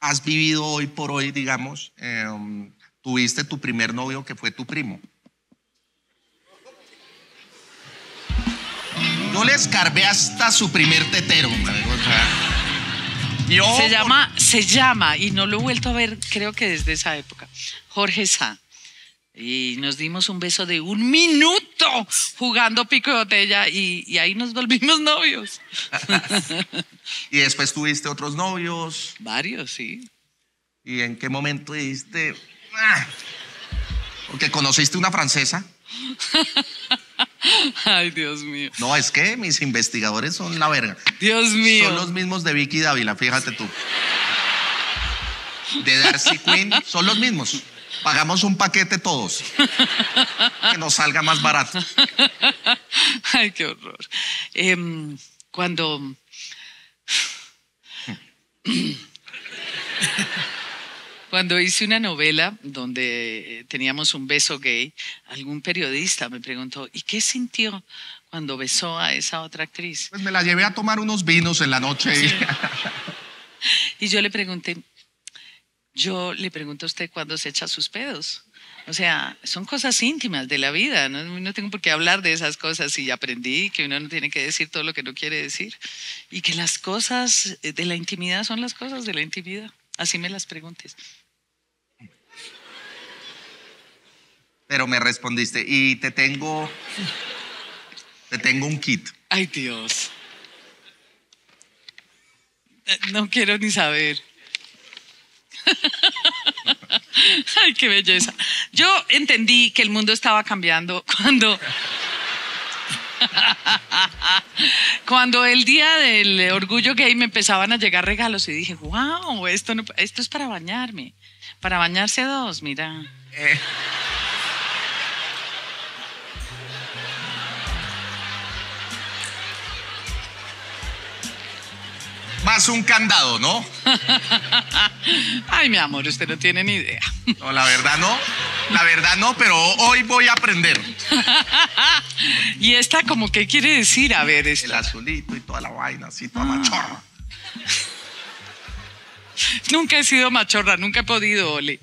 has vivido hoy por hoy, digamos. Em, tuviste tu primer novio que fue tu primo. Yo le escarbé hasta su primer tetero. O sea, se llama, se llama, y no lo he vuelto a ver, creo que desde esa época, Jorge Sá. Y nos dimos un beso de un minuto jugando pico de botella y, ahí nos volvimos novios. ¿Y después tuviste otros novios? Varios, sí. ¿Y en qué momento dijiste? Ah"? Porque conociste una francesa. Ay, Dios mío. No, es que mis investigadores son la verga. Dios mío. Son los mismos de Vicky Dávila, fíjate tú. De Darcy Quinn, son los mismos. Pagamos un paquete todos. Que nos salga más barato. Ay, qué horror. Em, cuando. Cuando hice una novela donde teníamos un beso gay, algún periodista me preguntó, ¿y qué sintió cuando besó a esa otra actriz? Pues me la llevé a tomar unos vinos en la noche. Y, yo le pregunté, yo le pregunto a usted cuándo se echa sus pedos. O sea, son cosas íntimas de la vida. ¿no? no tengo por qué hablar de esas cosas y aprendí que uno no tiene que decir todo lo que no quiere decir. Y que las cosas de la intimidad son las cosas de la intimidad. Así me las preguntes. Pero me respondiste, y te tengo, te tengo un kit. Ay, Dios. Eh, No quiero ni saber. Ay, qué belleza. Yo entendí que el mundo estaba cambiando cuando cuando el día del orgullo gay me empezaban a llegar regalos y dije, wow, esto, esto es para bañarme. Para bañarse dos, mira. Eh, Más un candado, ¿no? Ay, mi amor, usted no tiene ni idea. No, la verdad no. La verdad no, pero hoy voy a aprender. Y esta, como, ¿qué quiere decir? A ver, El esta. azulito y toda la vaina, así, toda Ah. machorra. Nunca he sido machorra, nunca he podido, Ole.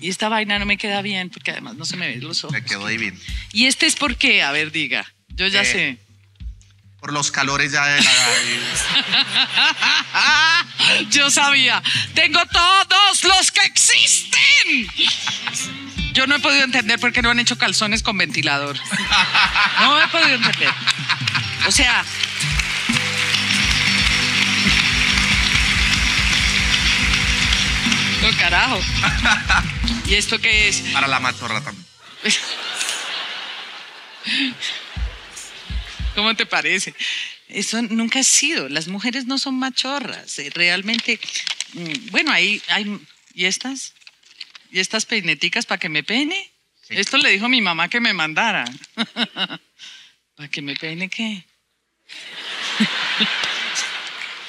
Y esta vaina no me queda bien porque además no se me ven los ojos. Me quedó divino. ¿Y este es por qué? A ver, diga. Yo ya Eh, sé. Por los calores ya de la... Yo sabía. Tengo todos los que existen. Yo no he podido entender por qué no han hecho calzones con ventilador. No he podido entender. O sea. Oh, carajo. ¿Y esto qué es? Para la machorra también. ¿Cómo te parece? Eso nunca ha sido. Las mujeres no son machorras. eh, Realmente, mm, bueno, ahí hay. ¿Y estas? ¿Y estas peineticas para que me peine? Sí. Esto le dijo mi mamá que me mandara. ¿Para que me peine qué?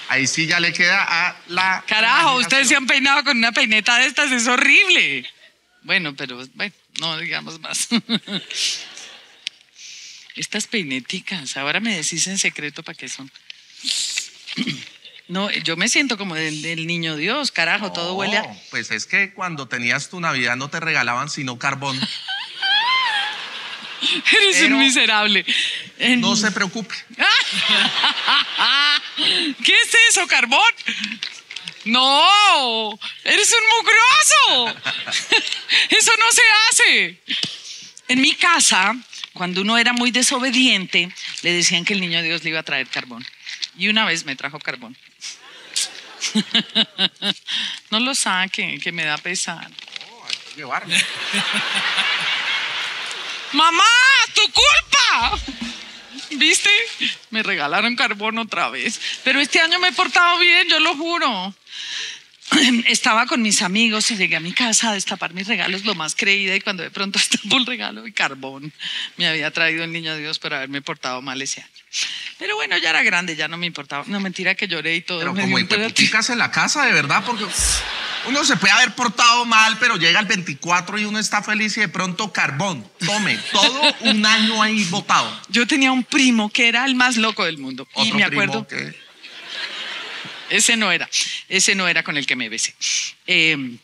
Ahí sí ya le queda a la... Carajo, ustedes se han peinado con una peineta de estas, es horrible. Bueno, pero bueno, no digamos más. Estas peineticas, ahora me decís en secreto para qué son. No, yo me siento como del, del niño Dios, carajo, todo huele a... Pues es que cuando tenías tu Navidad no te regalaban sino carbón. Eres Pero- un miserable. No se preocupe. ¿Qué es eso, carbón? No, eres un mugroso. Eso no se hace. En mi casa, cuando uno era muy desobediente, le decían que el niño Dios le iba a traer carbón. Y una vez me trajo carbón. No lo saquen, que me da pesar. ¡Mamá! ¡Tu culpa! ¿Viste? Me regalaron carbón otra vez. Pero este año me he portado bien, yo lo juro. Estaba con mis amigos y llegué a mi casa a destapar mis regalos, lo más creída, y cuando de pronto destapo el regalo de carbón, me había traído el niño Dios por haberme portado mal ese año. Pero bueno, ya era grande, ya no me importaba. No, mentira que lloré y todo. Pero me como hijueputicas en la casa, de verdad, porque uno se puede haber portado mal, pero llega el 24 y uno está feliz y de pronto carbón. Tome, todo un año ahí botado. Yo tenía un primo que era el más loco del mundo. y Otro me primo acuerdo. que- Ese no era, ese no era con el que me besé. Eh,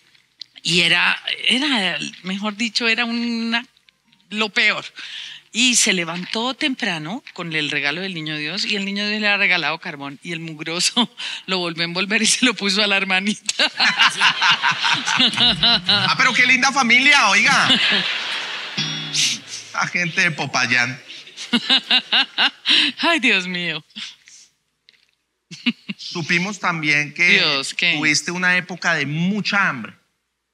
y era, era, mejor dicho, era una, lo peor. Y se levantó temprano con el regalo del niño Dios y el niño Dios le ha regalado carbón y el mugroso lo volvió a envolver y se lo puso a la hermanita. Ah, pero qué linda familia, oiga. La gente de Popayán. Ay, Dios mío. Supimos también que Dios, ¿qué? tuviste una época de mucha hambre.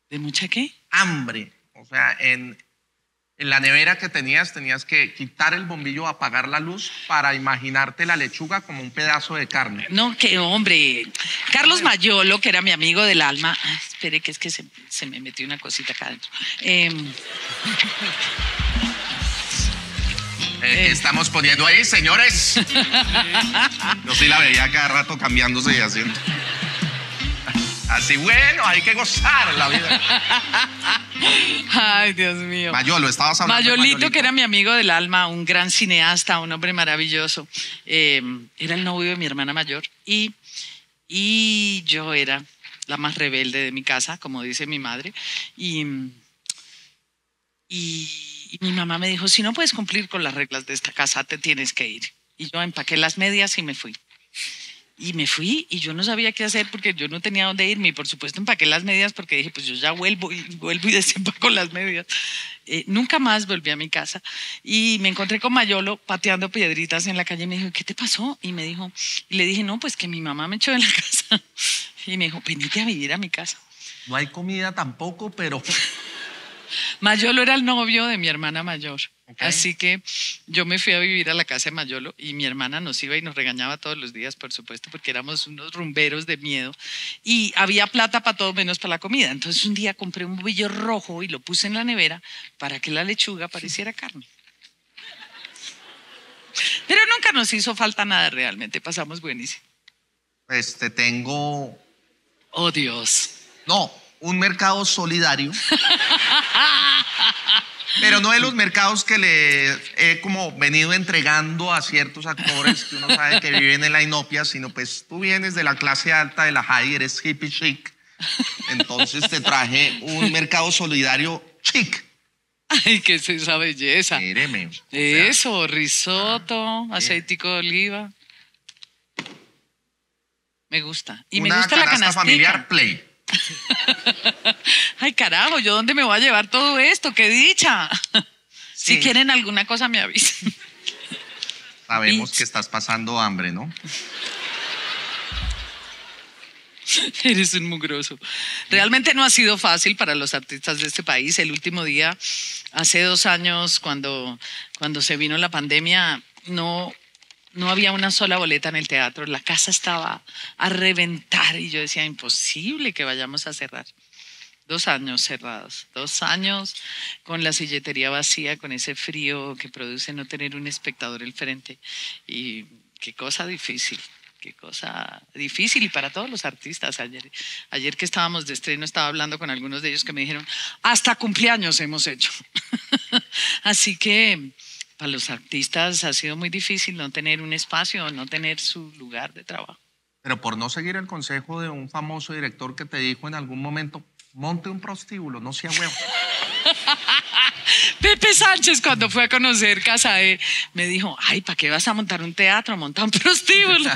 ¿De mucha qué? Hambre. O sea, en, en la nevera que tenías, tenías que quitar el bombillo, apagar la luz para imaginarte la lechuga como un pedazo de carne. No, que hombre. Carlos Mayolo, que era mi amigo del alma. Ay, espere, que es que se, se me metió una cosita acá adentro. Em, Eh, que estamos poniendo ahí, señores. Yo sí la veía cada rato cambiándose y haciendo. Así, bueno, hay que gozar la vida. Ay, Dios mío. Mayolo, estabas hablando. Mayolito, que era mi amigo del alma, un gran cineasta, un hombre maravilloso. Eh, era el novio de mi hermana mayor y, y yo era la más rebelde de mi casa, como dice mi madre. Y, Y, y mi mamá me dijo, si no puedes cumplir con las reglas de esta casa, te tienes que ir. Y yo empaqué las medias y me fui. Y me fui y yo no sabía qué hacer porque yo no tenía dónde irme. Y por supuesto empaqué las medias porque dije, pues yo ya vuelvo y vuelvo y desempaco las medias. Eh, nunca más volví a mi casa. Y me encontré con Mayolo pateando piedritas en la calle y me dijo, ¿qué te pasó? Y me dijo, y le dije, no, pues que mi mamá me echó de la casa. Y me dijo, venite a vivir a mi casa. No hay comida tampoco, pero Mayolo era el novio de mi hermana mayor. Así que yo me fui a vivir a la casa de Mayolo y mi hermana nos iba y nos regañaba todos los días, por supuesto, porque éramos unos rumberos de miedo. Y había plata para todo menos para la comida. Entonces un día compré un bollo rojo y lo puse en la nevera para que la lechuga pareciera carne. Pero nunca nos hizo falta nada realmente, pasamos buenísimo. este tengo Oh Dios. no, un mercado solidario. Pero no de los mercados que le he como venido entregando a ciertos actores que uno sabe que viven en la inopia, sino pues tú vienes de la clase alta de la high, eres hippie chic. Entonces te traje un mercado solidario chic. Ay, qué es esa belleza. Míreme. o sea, Eso, risotto, aceitico de oliva. Me gusta. Y me gusta la canasta familiar play. Ay, carajo, ¿yo dónde me voy a llevar todo esto? ¡Qué dicha! Si quieren alguna cosa, me avisan. Sabemos Bitch. que estás pasando hambre, ¿no? Eres un mugroso. Realmente no ha sido fácil para los artistas de este país. El último día, hace dos años, cuando, cuando se vino la pandemia, no, no había una sola boleta en el teatro. La casa estaba a reventar y yo decía, imposible que vayamos a cerrar. Dos años cerrados, dos años con la silletería vacía, con ese frío que produce no tener un espectador al frente. Y qué cosa difícil, qué cosa difícil y para todos los artistas. Ayer, ayer que estábamos de estreno estaba hablando con algunos de ellos que me dijeron, hasta cumpleaños hemos hecho. Así que para los artistas ha sido muy difícil no tener un espacio, no tener su lugar de trabajo. Pero por no seguir el consejo de un famoso director que te dijo en algún momento, monte un prostíbulo, no sea huevo. Pepe Sánchez, cuando fue a conocer Casae, me dijo, ay, ¿para qué vas a montar un teatro? Monta un prostíbulo.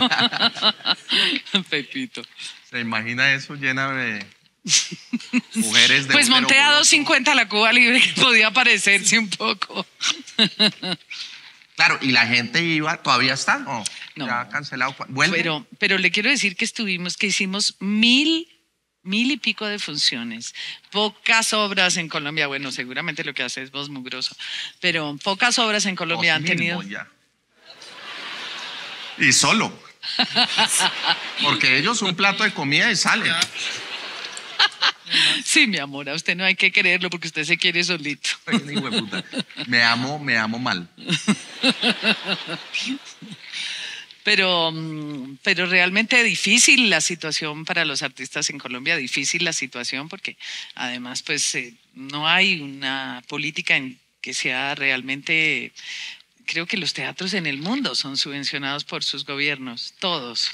Pepito. ¿Se imagina eso llena de mujeres de Pues monté a goloso? 250 la Cuba Libre, que podía parecerse un poco. Claro, y la gente iba, todavía está, ¿no? No. Ya cancelado. Vuelve. Pero, pero le quiero decir que estuvimos, que hicimos mil, mil y pico de funciones, pocas obras en Colombia. Bueno, seguramente lo que hace es voz mugroso, pero pocas obras en Colombia han tenido. ya. Y solo. Porque ellos un plato de comida y salen. Sí, mi amor, a usted no hay que quererlo porque usted se quiere solito. Me amo, me amo mal. Pero, mm, pero realmente difícil la situación para los artistas en Colombia, difícil la situación porque además pues eh, no hay una política en que sea realmente, creo que los teatros en el mundo son subvencionados por sus gobiernos, todos.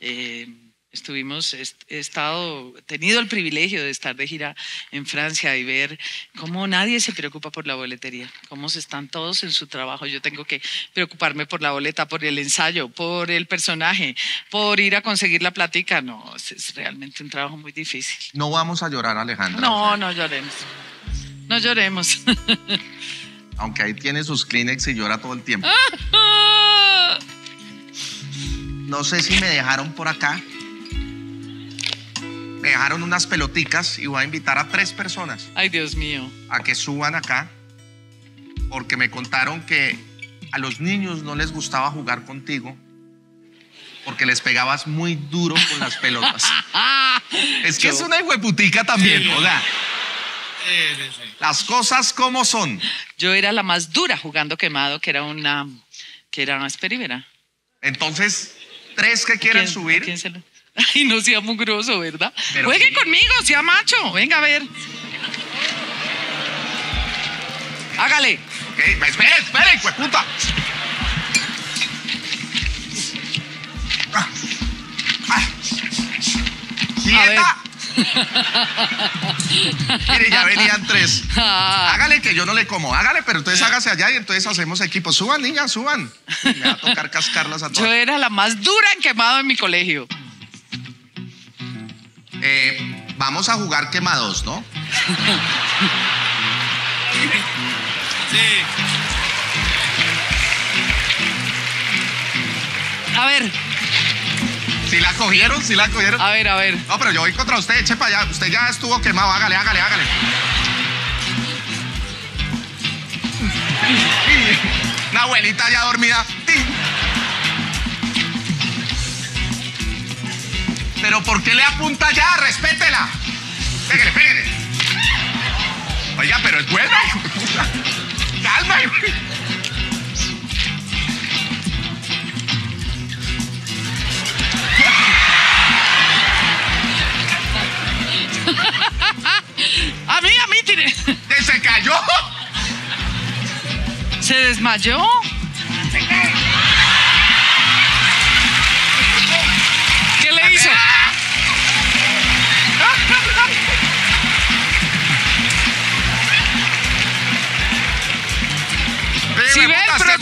Eh, Estuvimos, est- he estado, tenido el privilegio de estar de gira en Francia y ver cómo nadie se preocupa por la boletería, cómo se están todos en su trabajo. Yo tengo que preocuparme por la boleta, por el ensayo, por el personaje, por ir a conseguir la platica. No, es, es realmente un trabajo muy difícil. No vamos a llorar, Alejandra. No, no lloremos. No lloremos. Aunque ahí tiene sus Kleenex y llora todo el tiempo. No sé si me dejaron por acá. Me dejaron unas peloticas y voy a invitar a tres personas Ay, Dios mío. a que suban acá. Porque me contaron que a los niños no les gustaba jugar contigo. Porque les pegabas muy duro con las pelotas. Es que Yo- es una hijueputica también, o sea, las cosas como son. Yo era la más dura jugando quemado, que era una, que era una esperívera. Entonces, tres que quieran ¿Quién- subir. a quién se lo- Ay, no sea mugroso, ¿verdad? Pero Juegue sí. conmigo, sea macho. Venga a ver. Hágale. Ok, espere, espere, hijo de puta. Ah, ah. A ver. Quieta. Mire, ya venían tres. Ah. Hágale que yo no le como. Hágale, pero entonces hágase allá y entonces hacemos equipo. Suban, niñas, suban. Me va a tocar cascarlas a Yo todas. era la más dura en quemado en mi colegio. Eh, vamos a jugar quemados, ¿no? A ver, Si la cogieron, si la cogieron. a ver, a ver. No, pero yo voy contra usted, eche para allá. Usted ya estuvo quemado, hágale, hágale, hágale. Una abuelita ya dormida. Pero ¿por qué le apunta ya? Respétela. Pégale, pégale. Oiga, pero es buena. Calma. A mí, a mí. ¿Que se cayó? ¿Se desmayó?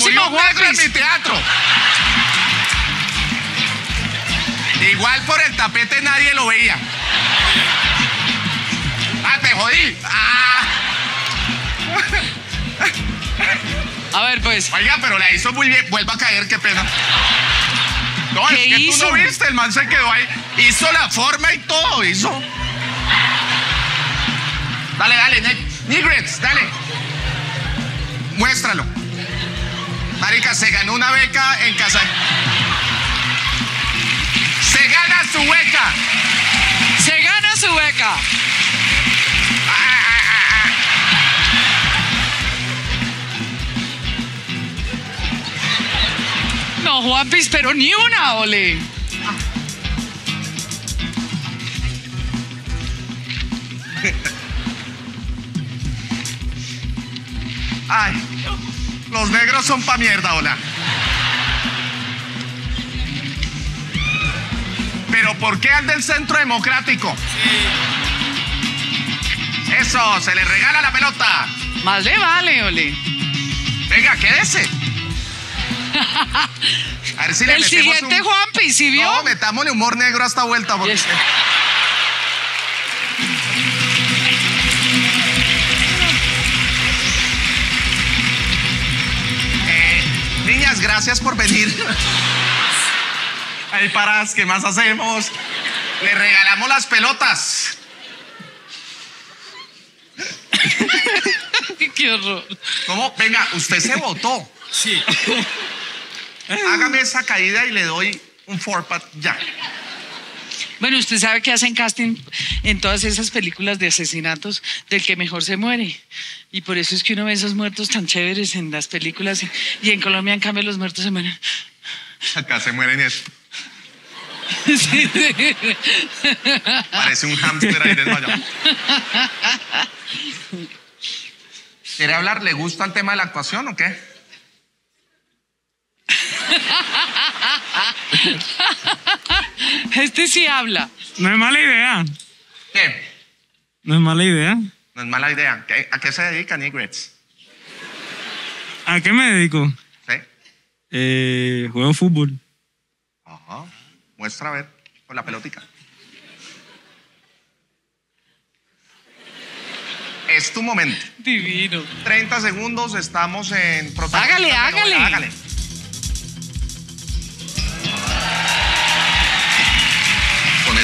Murió un negro en mi teatro. Igual por el tapete nadie lo veía. Ah, te jodí. Ah. A ver, pues. Oiga, pero la hizo muy bien. Vuelva a caer, qué pena. No, es ¿Qué que tú hizo? no viste, el man se quedó ahí. Hizo la forma y todo, hizo. Dale, dale, Nigrets, dale. Muéstralo. Marica, se ganó una beca en casa. Se gana su beca. Se gana su beca. No, Juanpis, pero ni una, ole. Ay, los negros son pa' mierda, hola. Pero ¿por qué al del Centro Democrático? Eso, se le regala la pelota. Más le vale, ole. Venga, quédese. A ver si le El siguiente un- Juanpis, ¿sí vio? No, metámosle humor negro a esta vuelta. porque- Yes. gracias por venir. Ahí paras, ¿qué más hacemos? Le regalamos las pelotas. Qué horror. ¿Cómo? Venga, usted se votó. Sí. Hágame esa caída y le doy un forpat ya. Bueno, usted sabe que hacen casting en todas esas películas de asesinatos del que mejor se muere. Y por eso es que uno ve esos muertos tan chéveres en las películas. Y, en Colombia, en cambio, los muertos se mueren. Acá se mueren eso. Sí, sí. Parece un hámster ahí desmayado. ¿Quiere hablar? ¿Le gusta el tema de la actuación o qué? Este sí habla. No es mala idea. ¿Qué? No es mala idea. No es mala idea. ¿Qué- ¿A qué se dedica Nigrets? ¿A qué me dedico? ¿Sí? Eh, juego fútbol. Ajá. Muestra a ver con la pelotica. Es tu momento. Divino. 30 segundos, estamos en protagonista Hágale, hágale. Hágale.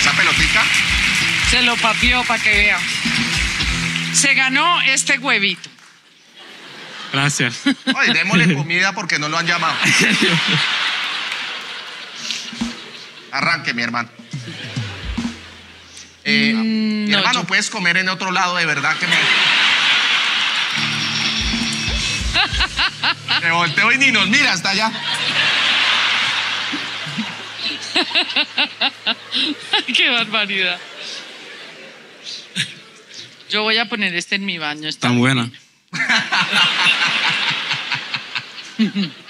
Esa pelotica. Se lo papió para que vea. Se ganó este huevito. Gracias. Ay, démosle comida porque no lo han llamado. Arranque, mi hermano. Eh, mi Mm, no, hermano, yo- puedes comer en otro lado, de verdad que me. Me volteo y ni nos mira hasta allá. ¡Qué barbaridad! Yo voy a poner este en mi baño. Está Tan buena.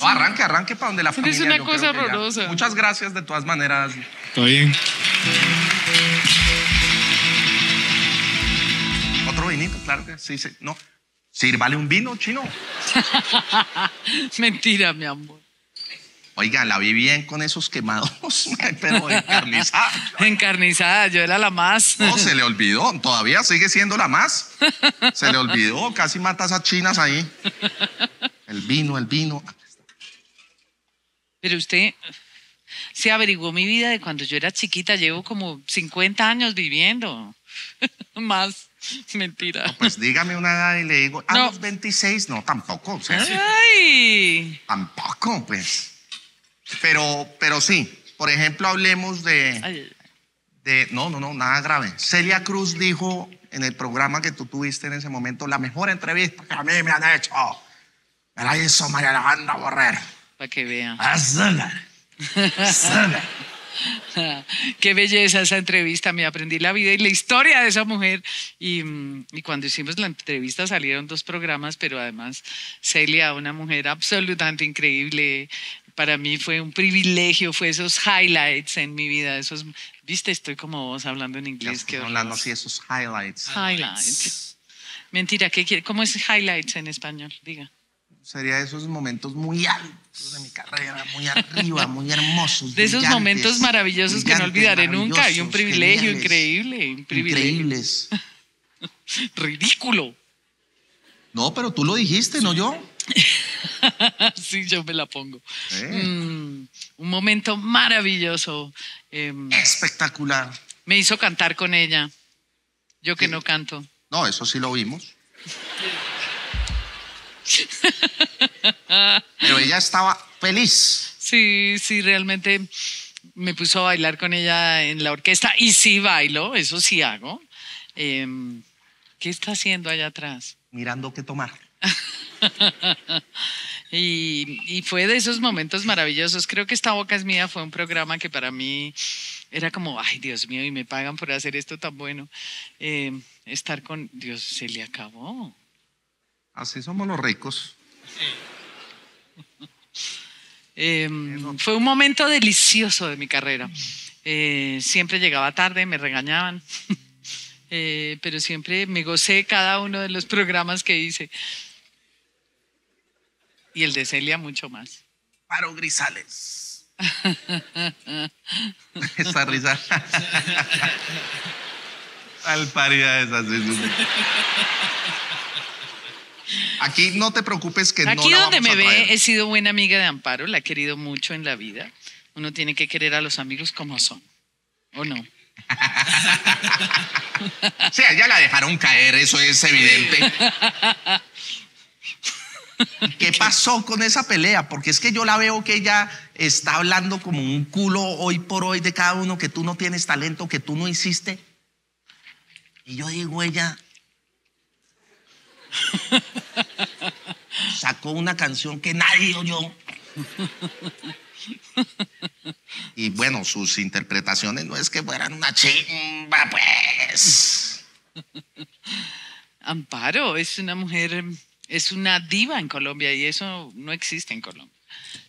Ah, arranque, arranque para donde la familia. Es una cosa horrorosa. Muchas gracias de todas maneras. Está bien. Otro vinito, claro que sí, sí. No, sírvale un vino chino. Mentira, mi amor. Oiga, la vi bien con esos quemados, pero encarnizada. Encarnizada, yo era la más. No, se le olvidó. Todavía sigue siendo la más. Se le olvidó. Casi mata a esas chinas ahí. El vino, el vino. Pero usted se averiguó mi vida de cuando yo era chiquita. Llevo como 50 años viviendo. Más. Mentira. No, pues dígame una edad y le digo, a No. los 26, no, tampoco. o sea, Ay. Tampoco, pues. Pero, pero sí. Por ejemplo, hablemos de, de. No, no, no, nada grave. Celia Cruz dijo en el programa que tú tuviste en ese momento la mejor entrevista que a mí me han hecho. Me la hizo María Alejandra Borrero. para que vean. Hazla. Qué belleza esa entrevista. Me aprendí la vida y la historia de esa mujer. Y, mm, y cuando hicimos la entrevista salieron dos programas, pero además Celia, una mujer absolutamente increíble. Para mí fue un privilegio, fue esos highlights en mi vida. Esos, viste, estoy como vos hablando en inglés. estoy qué hablando así esos highlights. Highlights. Mentira, ¿qué quiere? ¿cómo es highlights en español? Diga. Sería esos momentos muy altos de mi carrera, muy arriba, muy hermosos. De esos momentos maravillosos que no olvidaré nunca. Y un privilegio geniales, increíble. Un privilegio. Increíbles. Ridículo. No, pero tú lo dijiste, no yo. sí, yo me la pongo. Eh, Mm, un momento maravilloso. Em, Espectacular. me hizo cantar con ella. Yo que Sí. no canto. No, eso sí lo vimos. Pero ella estaba feliz. Sí, sí, realmente me puso a bailar con ella en la orquesta y sí bailo, eso sí hago. Em, ¿Qué está haciendo allá atrás? mirando qué tomar. Y, y fue de esos momentos maravillosos. Creo que Esta Boca es Mía fue un programa que para mí era como, ay Dios mío, y me pagan por hacer esto tan bueno. Eh, estar con Dios, se le acabó. Así somos los ricos. Eh, fue un momento delicioso de mi carrera. Eh, siempre llegaba tarde, me regañaban, Eh, pero siempre me gocé cada uno de los programas que hice. Y el de Celia mucho más. Paro Grisales. Esa risa. Al paridad esa. sí, sí, sí. Aquí no te preocupes que no Aquí la donde vamos me a traer. ve, he sido buena amiga de Amparo, la he querido mucho en la vida. Uno tiene que querer a los amigos como son, ¿o no? Sí, a ella la dejaron caer, eso es evidente. ¿Qué pasó con esa pelea? Porque es que yo la veo que ella está hablando como un culo hoy por hoy de cada uno, que tú no tienes talento, que tú no hiciste. Y yo digo, ella sacó una canción que nadie oyó. Y bueno, sus interpretaciones no es que fueran una chimba, pues. Amparo es una mujer, es una diva en Colombia y eso no existe en Colombia.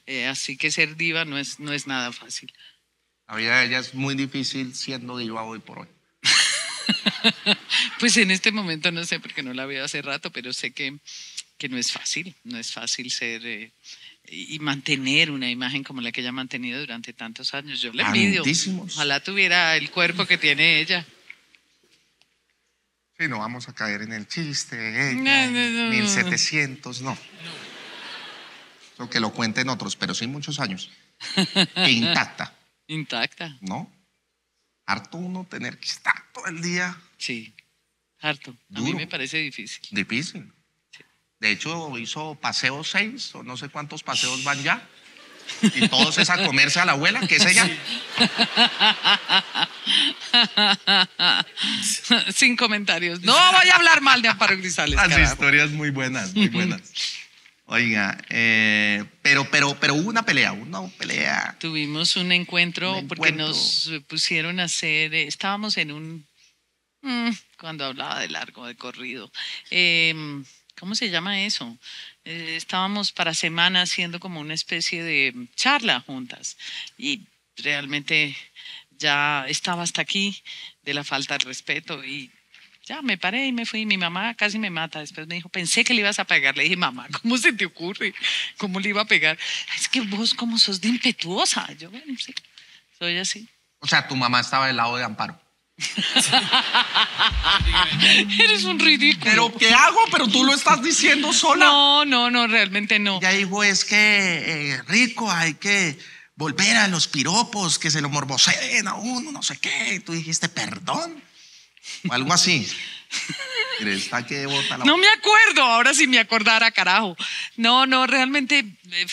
Eh, así que ser diva no es, no es nada fácil. La vida de ella es muy difícil siendo diva hoy por hoy. Pues en este momento no sé porque no la veo hace rato, pero sé que, que no es fácil, no es fácil ser eh, y mantener una imagen como la que ella ha mantenido durante tantos años. Yo le envidio. Ojalá tuviera el cuerpo que tiene ella. Sí, no vamos a caer en el chiste ella, No, no, no, no. 1700, no. Lo que lo cuenten otros, pero sí muchos años. E intacta, Intacta, ¿no? Harto uno tener que estar todo el día sí. Harto. A mí me parece difícil. difícil. De hecho, hizo paseo seis, o no sé cuántos paseos van ya. Y todos es a comerse a la abuela, que es ella. Sin comentarios. No voy a hablar mal de Amparo Grisales. Las carajo. historias muy buenas, muy buenas. Oiga, eh, pero, pero, pero hubo una pelea, una pelea. Tuvimos un encuentro, Un porque encuentro. nos pusieron a hacer, eh, estábamos en un, mm, cuando hablaba de largo, de corrido, eh, ¿cómo se llama eso? Eh, estábamos para semana haciendo como una especie de charla juntas y realmente ya estaba hasta aquí de la falta de respeto y Ya me paré y me fui. Mi mamá casi me mata. Después me dijo, pensé que le ibas a pegar. Le dije, mamá, ¿cómo se te ocurre? ¿Cómo le iba a pegar? Es que vos como sos de impetuosa. Yo, bueno, sí, soy así. O sea, tu mamá estaba del lado de Amparo. Eres un ridículo. Pero ¿qué hago? Pero tú lo estás diciendo sola. No, no, no, realmente no. Ya dijo, es que eh, rico, hay que volver a los piropos, que se lo morboseen a uno, no sé qué. Tú dijiste, perdón. O algo así. Está que bota la No me acuerdo, ahora sí me acordara, carajo. No, no, realmente eh,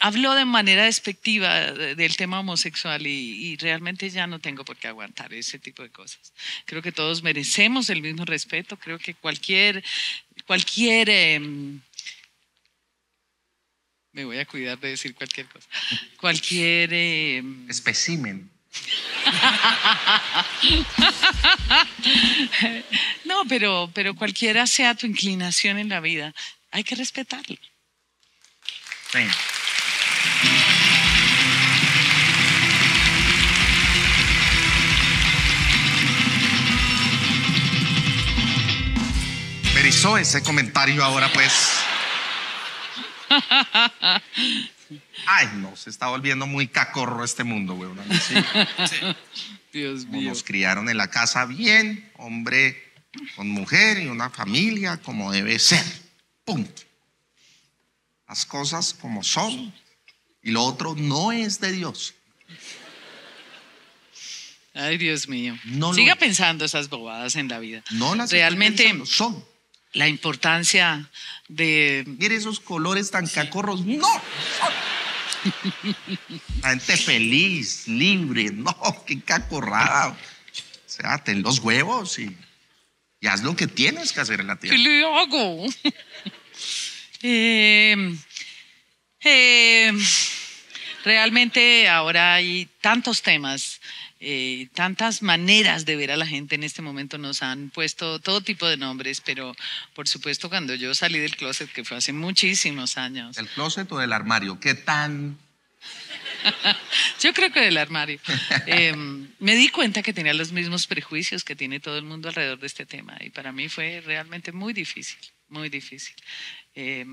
hablo de manera despectiva de- del tema homosexual y, y realmente ya no tengo por qué aguantar ese tipo de cosas. Creo que todos merecemos el mismo respeto, creo que cualquier, cualquier... em, me voy a cuidar de decir cualquier cosa. Cualquier... em, especimen. no, pero, pero cualquiera sea tu inclinación en la vida, hay que respetarlo. Sí. Me ese comentario ahora, pues. Ay, no, se está volviendo muy cacorro este mundo, güey. Dios Como mío. nos criaron en la casa bien, hombre con mujer y una familia como debe ser. Punto. Las cosas como son. Y lo otro no es de Dios. Ay, Dios mío. No Siga pensando esas bobadas en la vida. No las Realmente son. La importancia de... Mire esos colores tan cacorros. No. La gente feliz, libre. No, qué cacorrada. O sea, ten los huevos y, y haz lo que tienes que hacer en la ¿Qué tierra. le hago? Eh, eh, realmente ahora hay tantos temas, eh, tantas maneras de ver a la gente en este momento. Nos han puesto todo tipo de nombres, pero por supuesto cuando yo salí del closet, que fue hace muchísimos años, ¿Del closet o del armario? ¿Qué tan Yo creo que del armario. Eh, me di cuenta que tenía los mismos prejuicios que tiene todo el mundo alrededor de este tema y para mí fue realmente muy difícil, muy difícil. Eh,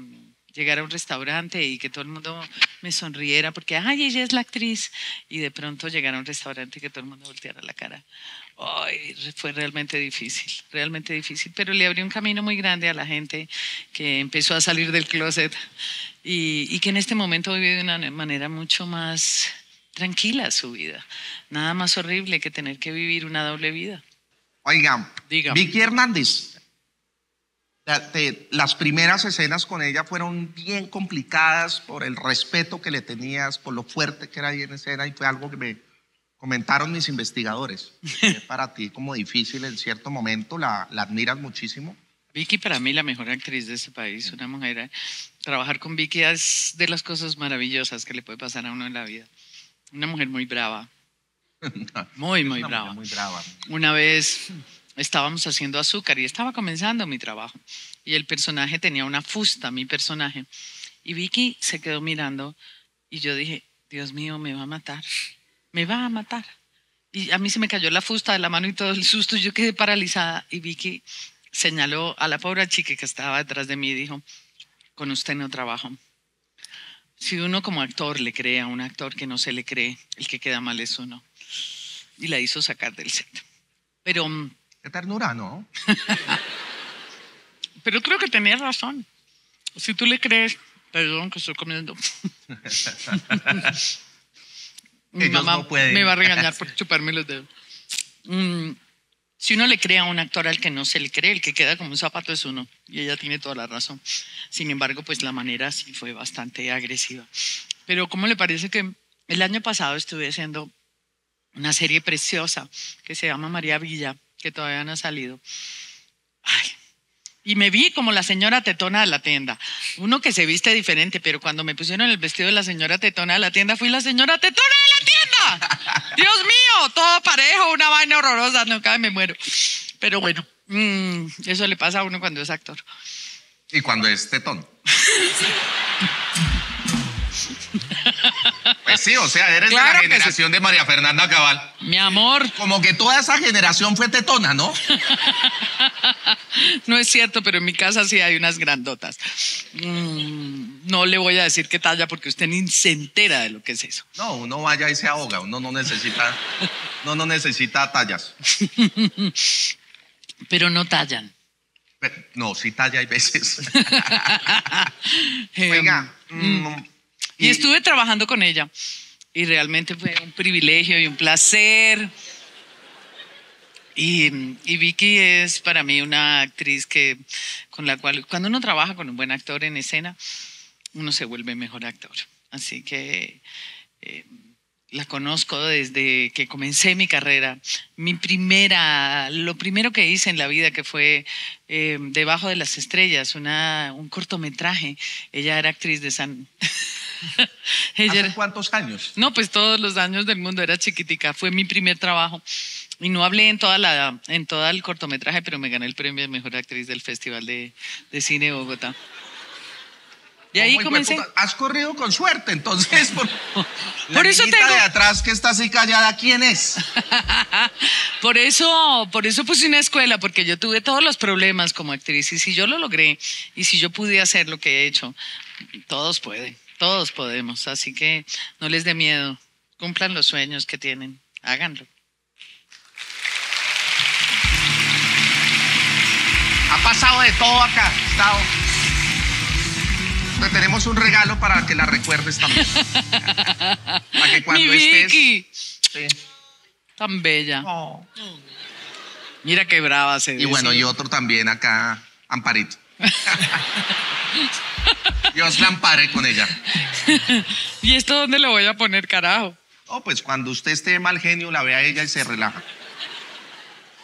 llegar a un restaurante y que todo el mundo me sonriera porque, ay, ella es la actriz y de pronto llegar a un restaurante y que todo el mundo volteara la cara. Ay, fue realmente difícil, realmente difícil, pero le abrió un camino muy grande a la gente que empezó a salir del closet y, y que en este momento vive de una manera mucho más tranquila su vida. Nada más horrible que tener que vivir una doble vida. Oigan, Dígame. Vicky Hernández. Las primeras escenas con ella fueron bien complicadas por el respeto que le tenías, por lo fuerte que era ahí en escena y fue algo que me comentaron mis investigadores. Fue para ti como difícil en cierto momento, la, la admiras muchísimo. Vicky para mí la mejor actriz de este país, una mujer. eh, Trabajar con Vicky es de las cosas maravillosas que le puede pasar a uno en la vida. Una mujer muy brava, muy, muy brava. Muy brava. Una vez estábamos haciendo azúcar y estaba comenzando mi trabajo y el personaje tenía una fusta, mi personaje. Y Vicky se quedó mirando y yo dije, Dios mío, me va a matar, me va a matar. Y a mí se me cayó la fusta de la mano y todo el susto, yo quedé paralizada y Vicky señaló a la pobre chica que estaba detrás de mí y dijo, con usted no trabajo. Si uno como actor le cree a un actor que no se le cree, el que queda mal es uno. Y la hizo sacar del set. Pero, mm, Qué ternura, ¿no? pero creo que tenía razón. Si tú le crees, perdón que estoy comiendo. Mi mamá no me va a regañar por chuparme los dedos. Mm, si uno le cree a un actor al que no se le cree, el que queda como un zapato es uno. Y ella tiene toda la razón. Sin embargo, pues la manera sí fue bastante agresiva. Pero ¿cómo le parece que el año pasado estuve haciendo una serie preciosa que se llama María Villa, que todavía no ha salido? Ay, y me vi como la señora tetona de la tienda. Uno que se viste diferente, pero cuando me pusieron el vestido de la señora tetona de la tienda, fui la señora tetona de la tienda. Dios mío, todo parejo, una vaina horrorosa, no cabe, me muero. Pero bueno, mm, eso le pasa a uno cuando es actor. Y cuando es tetón. Pues sí, o sea, eres Claro de la sí. generación de María Fernanda Cabal. Mi amor, Como que toda esa generación fue tetona, ¿no? No es cierto, pero en mi casa sí hay unas grandotas. Mm, no le voy a decir qué talla porque usted ni se entera de lo que es eso. No, uno vaya y se ahoga, uno no necesita, no, no necesita tallas. Pero no tallan. No, sí talla hay veces. Oiga, mm, Y estuve trabajando con ella. Y realmente fue un privilegio y un placer. Y, y Vicky es para mí una actriz que, con la cual, cuando uno trabaja con un buen actor en escena, uno se vuelve mejor actor. Así que eh, la conozco desde que comencé mi carrera. Mi primera, lo primero que hice en la vida que fue eh, Debajo de las Estrellas, una, un cortometraje. Ella era actriz de San... Ella ¿Hace era- cuántos años? no, pues todos los años del mundo era chiquitica. Fue mi primer trabajo. Y no hablé en toda la, en todo el cortometraje, pero me gané el premio de mejor actriz del Festival de, de Cine de Bogotá. Y ahí ¿Cómo, hijo de comencé. Has corrido con suerte, entonces. Por, la Por eso niñita tengo- de atrás que está así callada, ¿quién es? Por eso, por eso puse una escuela, porque yo tuve todos los problemas como actriz. Y si yo lo logré, y si yo pude hacer lo que he hecho, todos pueden, todos podemos. Así que no les dé miedo. Cumplan los sueños que tienen. Háganlo. Ha pasado de todo acá. Estado. Te tenemos un regalo para que la recuerdes también. para que cuando Mi estés. Vicky, Sí. tan bella. Oh. Mira qué brava se ve. Y bueno, y otro también acá, Amparito. Dios la ampare con ella. ¿Y esto dónde lo voy a poner, carajo? Oh, pues cuando usted esté de mal genio, la ve a ella y se relaja.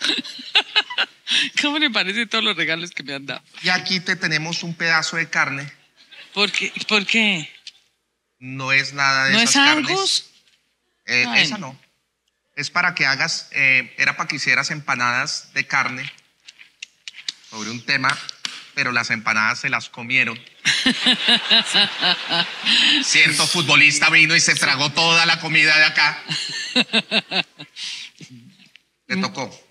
¿Cómo le parecen todos los regalos que me han dado? Y aquí te tenemos un pedazo de carne. ¿Por qué? ¿Por qué? No es nada de ¿No esas es carnes. Angus? Eh, esa no. Es para que hagas, eh, era para que hicieras empanadas de carne sobre un tema, pero las empanadas se las comieron. Cierto futbolista vino y se tragó toda la comida de acá. Le tocó.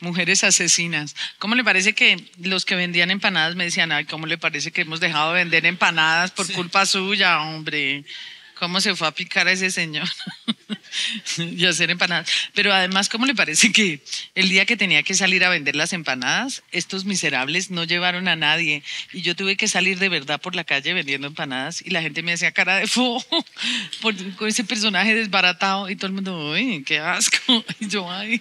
Mujeres asesinas. ¿Cómo le parece que los que vendían empanadas me decían, ay, ¿cómo le parece que hemos dejado de vender empanadas por culpa suya, hombre? ¿Cómo se fue a picar a ese señor? y hacer empanadas. Pero además, ¿cómo le parece que el día que tenía que salir a vender las empanadas, estos miserables no llevaron a nadie? Y yo tuve que salir de verdad por la calle vendiendo empanadas y la gente me decía cara de por, con ese personaje desbaratado y todo el mundo, uy, qué asco. Y yo, ay,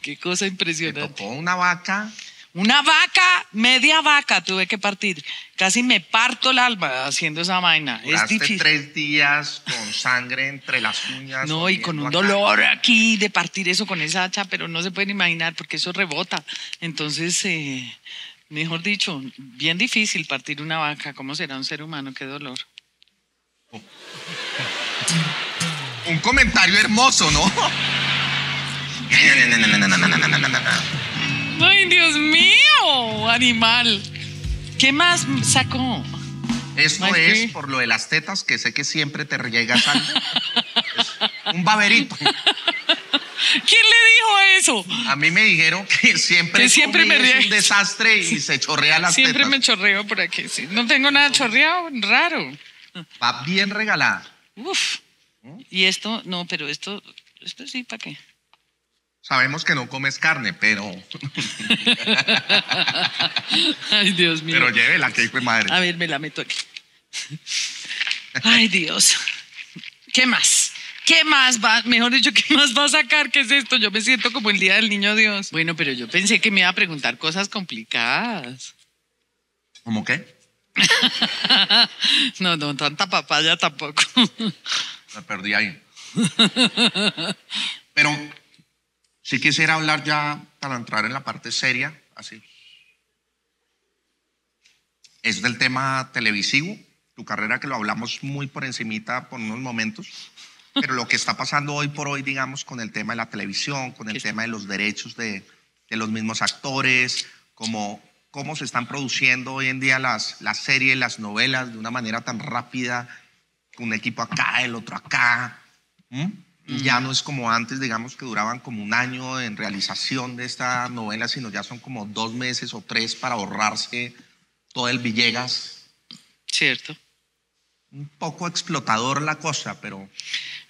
qué cosa impresionante. tocó una vaca. Una vaca, media vaca tuve que partir. Casi me parto el alma haciendo esa vaina. Es Duraste difícil. tres días con sangre entre las uñas. No, y con un acá. dolor aquí de partir eso con esa hacha, pero no se pueden imaginar porque eso rebota. Entonces, eh, mejor dicho, bien difícil partir una vaca. ¿Cómo será un ser humano? Qué dolor. Un comentario hermoso, ¿no? ¡Ay, Dios mío! Animal. ¿Qué más sacó? Esto es por lo de las tetas, que sé que siempre te riegas algo. Es un baberito. ¿Quién le dijo eso? A mí me dijeron que siempre, Que siempre me es un desastre y se chorrea las Siempre tetas. me chorreo por aquí. sí. No tengo nada chorreado, raro. Va bien regalada. Uf. Y esto, no, pero esto, esto sí, ¿para qué? Sabemos que no comes carne, pero, Ay, Dios mío. pero llévela, que hijo de madre. A ver, me la meto aquí. Ay, Dios. ¿Qué más? ¿Qué más va? Mejor dicho, ¿qué más va a sacar? ¿Qué es esto? Yo me siento como el día del niño Dios. Bueno, pero yo pensé que me iba a preguntar cosas complicadas. ¿Cómo qué? No, no, tanta papaya tampoco. Me perdí ahí. Pero sí quisiera hablar ya para entrar en la parte seria, así. Es del tema televisivo, tu carrera que lo hablamos muy por encimita por unos momentos, pero lo que está pasando hoy por hoy, digamos, con el tema de la televisión, con el ¿Qué tema de los derechos de, de los mismos actores, como cómo se están produciendo hoy en día las, las series, las novelas de una manera tan rápida, un equipo acá, el otro acá. ¿Mm? Ya no es como antes, digamos que duraban como un año en realización de esta novela, sino ya son como dos meses o tres para ahorrarse todo el Villegas. Cierto. Un poco explotador la cosa, pero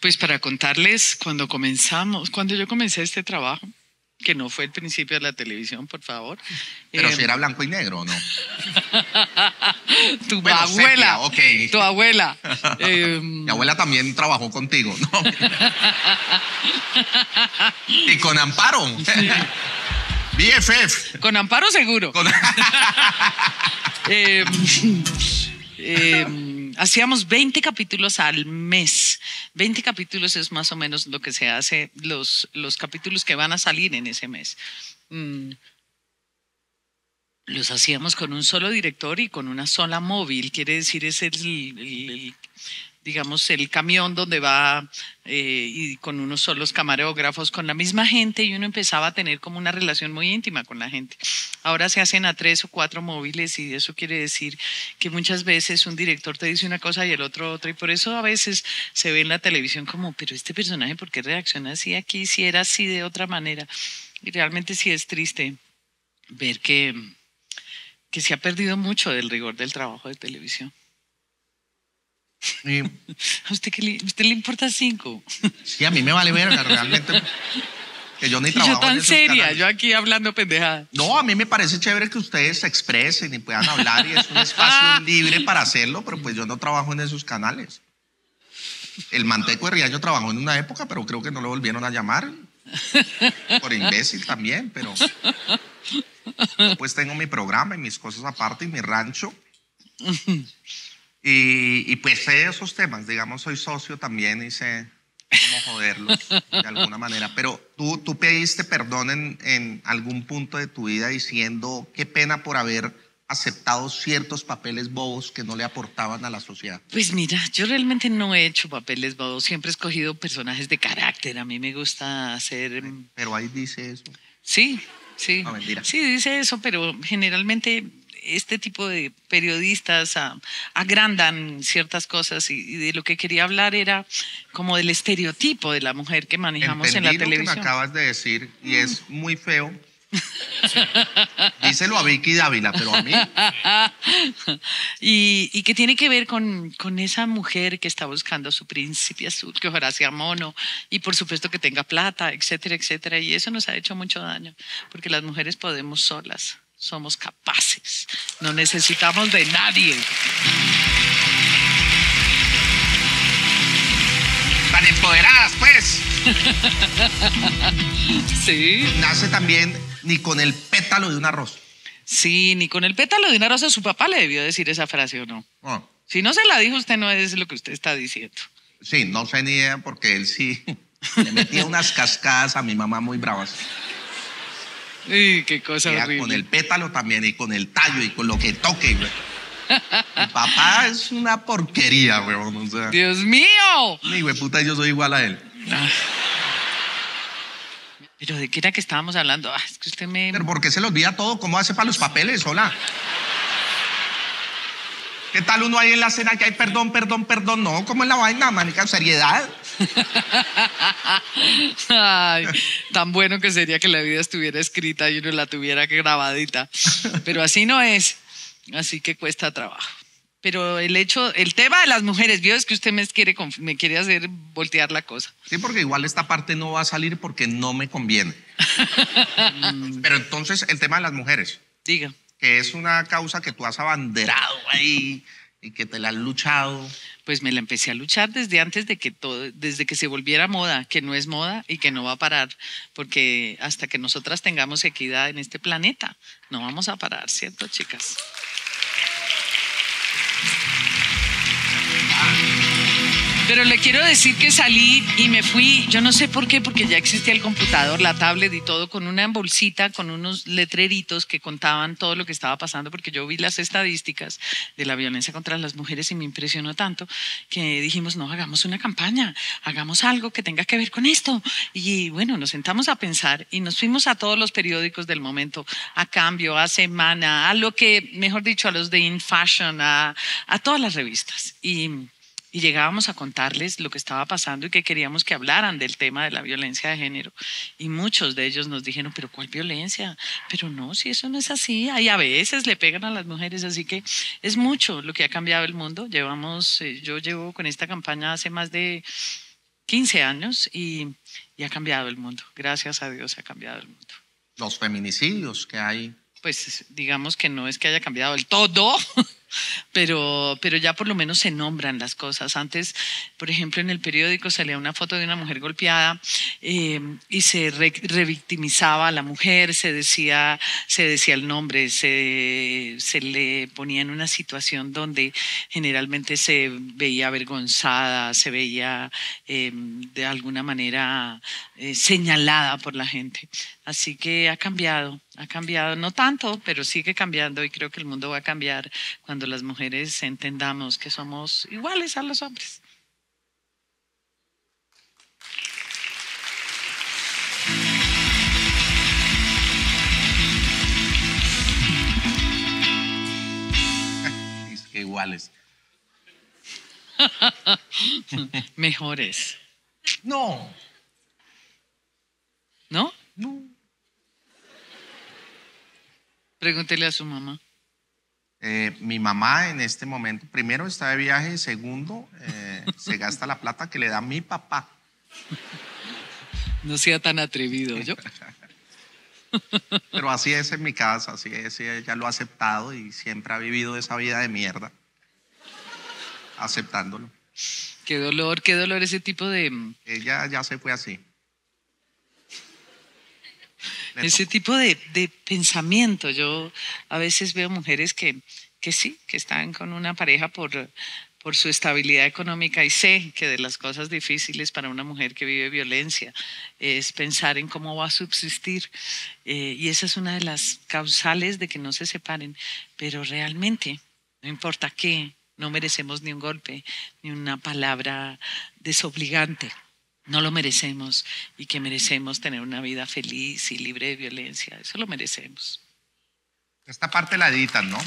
Pues para contarles, cuando comenzamos, cuando yo comencé este trabajo, que no fue el principio de la televisión, por favor. pero eh, si era blanco y negro, ¿no? tu Bueno, abuela, sepia, ok. tu abuela. eh, Mi abuela también trabajó contigo, ¿no? y con Amparo. BFF. con amparo seguro. Con- Eh, eh, hacíamos 20 capítulos al mes. 20 capítulos es más o menos lo que se hace, los, los capítulos que van a salir en ese mes. Mm. Los hacíamos con un solo director y con una sola móvil, quiere decir, es el, el- el- digamos, el camión donde va eh, y con unos solos camarógrafos, con la misma gente y uno empezaba a tener como una relación muy íntima con la gente. Ahora se hacen a tres o cuatro móviles y eso quiere decir que muchas veces un director te dice una cosa y el otro otra y por eso a veces se ve en la televisión como, pero este personaje, ¿por qué reacciona así aquí si era así de otra manera? Y realmente sí es triste ver que, que se ha perdido mucho del rigor del trabajo de televisión. Y- ¿A usted, qué le, usted le importa cinco? sí, a mí me vale verga, realmente. Que yo ni trabajo yo en tan esos seria, canales. yo aquí hablando pendejada. No, a mí me parece chévere que ustedes se expresen y puedan hablar y es un espacio libre para hacerlo, pero pues yo no trabajo en esos canales. El Manteco de Riaño trabajó en una época, pero creo que no lo volvieron a llamar. Por imbécil también, pero. Yo pues tengo mi programa y mis cosas aparte y mi rancho. Y, y pues sé esos temas, digamos, soy socio también y sé cómo joderlos de alguna manera. Pero tú, tú pediste perdón en, en algún punto de tu vida diciendo qué pena por haber aceptado ciertos papeles bobos que no le aportaban a la sociedad. Pues mira, yo realmente no he hecho papeles bobos, siempre he escogido personajes de carácter. A mí me gusta hacer. Pero ahí dice eso. Sí, sí. No, mentira. Sí, dice eso, pero generalmente este tipo de periodistas ah, agrandan ciertas cosas y, y de lo que quería hablar era como del estereotipo de la mujer que manejamos en la lo que me televisión. acabas de decir y es muy feo. Díselo a Vicky Dávila, pero a mí y, y que tiene que ver con, con esa mujer que está buscando su príncipe azul, que ojalá sea mono, y por supuesto que tenga plata, etcétera, etcétera. Y eso nos ha hecho mucho daño, porque las mujeres podemos solas, somos capaces, no necesitamos de nadie. tan empoderadas, pues. Sí. Nace también ni con el pétalo de un arroz. Sí, ni con el pétalo de una rosa su papá le debió decir esa frase o no. Si no se la dijo, usted no es lo que usted está diciendo. sí, no sé ni idea porque él sí le metía unas cascadas a mi mamá muy bravas. Uy, qué cosa horrible. con el pétalo también y con el tallo y con lo que toque. güey. Mi papá es una porquería, weón. O sea, Dios mío. mi güey puta, yo soy igual a él. Pero de qué era que estábamos hablando. Ah, es que usted me. Pero ¿por qué se le olvida todo? ¿Cómo hace para los papeles? Hola. ¿Qué tal uno ahí en la escena que hay perdón, perdón, perdón? No, ¿cómo es la vaina, manica? Seriedad. Ay, tan bueno que sería que la vida estuviera escrita y uno la tuviera grabadita. Pero así no es. Así que cuesta trabajo. Pero el hecho, el tema de las mujeres, vio, es que usted me quiere, me quiere hacer voltear la cosa. Sí, porque igual esta parte no va a salir porque no me conviene. Pero entonces el tema de las mujeres, Diga. que es una causa que tú has abanderado ahí y que te la has luchado. Pues me la empecé a luchar desde antes de que todo, desde que se volviera moda, que no es moda y que no va a parar, porque hasta que nosotras tengamos equidad en este planeta, no vamos a parar, ¿cierto, chicas? Pero le quiero decir que salí y me fui, yo no sé por qué, porque ya existía el computador, la tablet y todo, con una bolsita, con unos letreritos que contaban todo lo que estaba pasando, porque yo vi las estadísticas de la violencia contra las mujeres y me impresionó tanto que dijimos, no, hagamos una campaña, hagamos algo que tenga que ver con esto. Y bueno, nos sentamos a pensar y nos fuimos a todos los periódicos del momento, a Cambio, a Semana, a lo que, mejor dicho, a los de In Fashion, a, a todas las revistas. Y y llegábamos a contarles lo que estaba pasando y que queríamos que hablaran del tema de la violencia de género. Y muchos de ellos nos dijeron, pero ¿cuál violencia? Pero no, si eso no es así, y a veces le pegan a las mujeres, así que es mucho lo que ha cambiado el mundo. Llevamos, eh, yo llevo con esta campaña hace más de 15 años y, y ha cambiado el mundo. Gracias a Dios ha cambiado el mundo. Los feminicidios que hay. Pues digamos que no es que haya cambiado el todo, pero, pero ya por lo menos se nombran las cosas. Antes, por ejemplo, en el periódico salía una foto de una mujer golpeada eh, y se re- revictimizaba a la mujer, se decía, se decía el nombre, se, se le ponía en una situación donde generalmente se veía avergonzada, se veía eh, de alguna manera eh, señalada por la gente. Así que ha cambiado, ha cambiado, no tanto, pero sigue cambiando y creo que el mundo va a cambiar cuando las mujeres entendamos que somos iguales a los hombres. Es que iguales. Mejores, No, ¿no? no. Pregúntele a su mamá. Eh, mi mamá en este momento, primero está de viaje, y segundo, eh, se gasta la plata que le da mi papá. No sea tan atrevido, ¿yo? Pero así es en mi casa, así es, ella lo ha aceptado y siempre ha vivido esa vida de mierda, aceptándolo. Qué dolor, qué dolor ese tipo de, Ella ya se fue así. Ese tipo de, de pensamiento. Yo a veces veo mujeres que, que sí, que están con una pareja por, por su estabilidad económica y sé que de las cosas difíciles para una mujer que vive violencia es pensar en cómo va a subsistir. Eh, y esa es una de las causales de que no se separen. Pero realmente, no importa qué, no merecemos ni un golpe, ni una palabra desobligante. No lo merecemos y que merecemos tener una vida feliz y libre de violencia. Eso lo merecemos. Esta parte la editan, ¿no?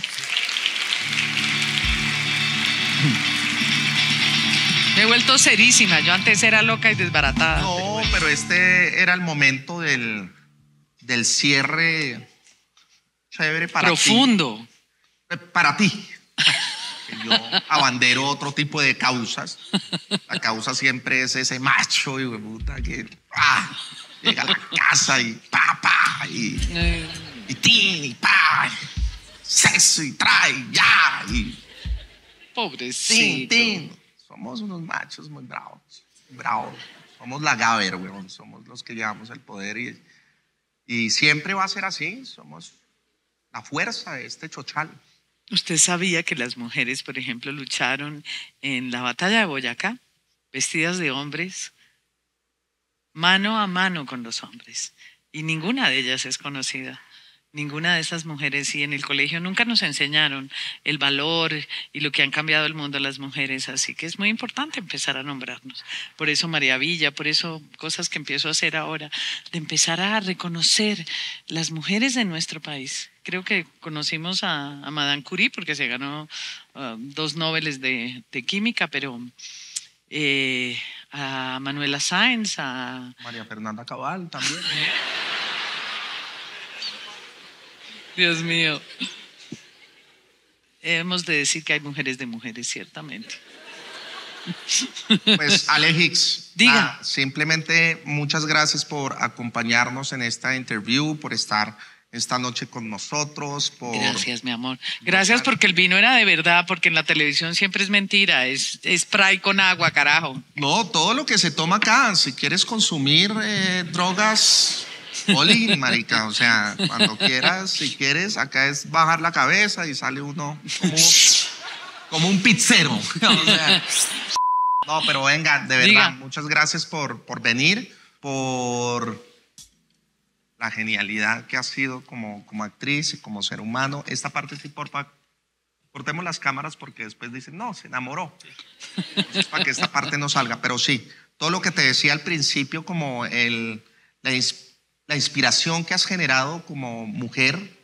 Me he vuelto serísima. Yo antes era loca y desbaratada. No, pero este era el momento del, del cierre chévere para Profundo. ti. Eh, Para ti. Yo abandero otro tipo de causas. La causa siempre es ese macho y puta que ah, llega a la casa y pa, pa, y, y tin, y pa, sexo y trae, ya, y tin, pobrecito. tin. Somos unos machos muy bravos, bravos. Somos la Gaber, weón. Somos los que llevamos el poder y, y siempre va a ser así. Somos la fuerza de este chochal. ¿Usted sabía que las mujeres, por ejemplo, lucharon en la batalla de Boyacá, vestidas de hombres, mano a mano con los hombres? Y ninguna de ellas es conocida. Ninguna de esas mujeres, y en el colegio nunca nos enseñaron el valor y lo que han cambiado el mundo las mujeres, así que es muy importante empezar a nombrarnos. Por eso María Villa, por eso cosas que empiezo a hacer ahora, de empezar a reconocer las mujeres de nuestro país. Creo que conocimos a, a Madame Curie porque se ganó ah, dos Nobeles de, de química, pero eh, a Manuela Sáenz, a María Fernanda Cabal también. Dios mío. Hemos de decir que hay mujeres de mujeres, ciertamente. Pues Ale Hicks, Diga. nada, simplemente muchas gracias por acompañarnos en esta interview, por estar esta noche con nosotros, por Gracias, mi amor. Gracias porque el vino era de verdad, porque en la televisión siempre es mentira, es es spray con agua, carajo. No, todo lo que se toma acá, si quieres consumir eh, drogas, Oli, marica, o sea, cuando quieras, si quieres, acá es bajar la cabeza y sale uno como, como un pizzero. O sea, no, pero venga, de verdad, Diga. muchas gracias por, por venir, por la genialidad que has sido como, como actriz y como ser humano. Esta parte sí, porfa, cortemos las cámaras porque después dicen, no, se enamoró. Entonces, para que esta parte no salga. Pero sí, todo lo que te decía al principio, como el, la, ins- la inspiración que has generado como mujer,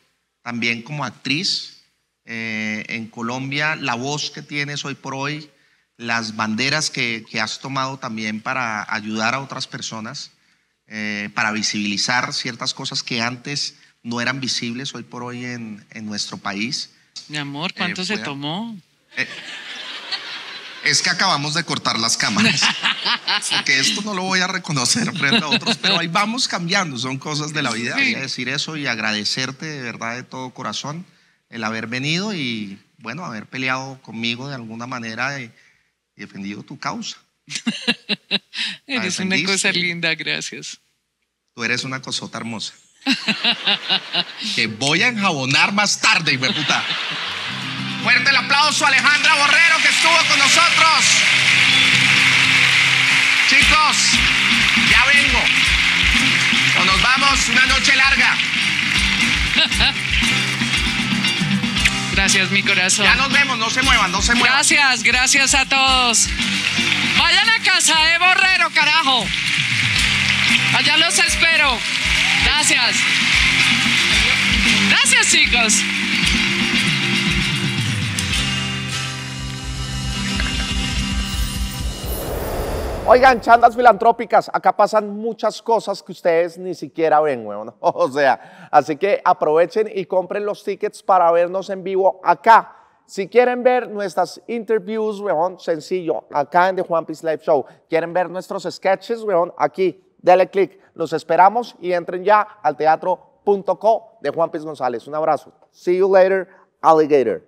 también como actriz eh, en Colombia, la voz que tienes hoy por hoy, las banderas que, que has tomado también para ayudar a otras personas, eh, para visibilizar ciertas cosas que antes no eran visibles hoy por hoy en, en nuestro país. Mi amor, ¿cuánto Eh, se tomó? Es que acabamos de cortar las cámaras. Porque esto no lo voy a reconocer frente a otros, pero ahí vamos cambiando, son cosas de la vida. Sí. Quería decir eso y agradecerte de verdad de todo corazón el haber venido y, bueno, haber peleado conmigo de alguna manera y, y defendido tu causa. Eres una cosa linda, gracias. Tú eres una cosota hermosa. que voy a enjabonar más tarde, hijo puta. Fuerte el aplauso a Alejandra Borrero que estuvo con nosotros. Chicos, ya vengo. O nos vamos una noche larga. Gracias, mi corazón. Ya nos vemos, no se muevan, no se muevan. Gracias, gracias a todos. Vayan a casa de Borrero, carajo. Allá los espero. Gracias. Gracias, chicos. Oigan, chandas filantrópicas, acá pasan muchas cosas que ustedes ni siquiera ven, weón. O sea, así que aprovechen y compren los tickets para vernos en vivo acá. Si quieren ver nuestras interviews, weón, sencillo, acá en The Juan Piece Live Show. Quieren ver nuestros sketches, weón, aquí, dale click. Los esperamos y entren ya al teatro.co de Juan Piz González. Un abrazo. See you later, alligator.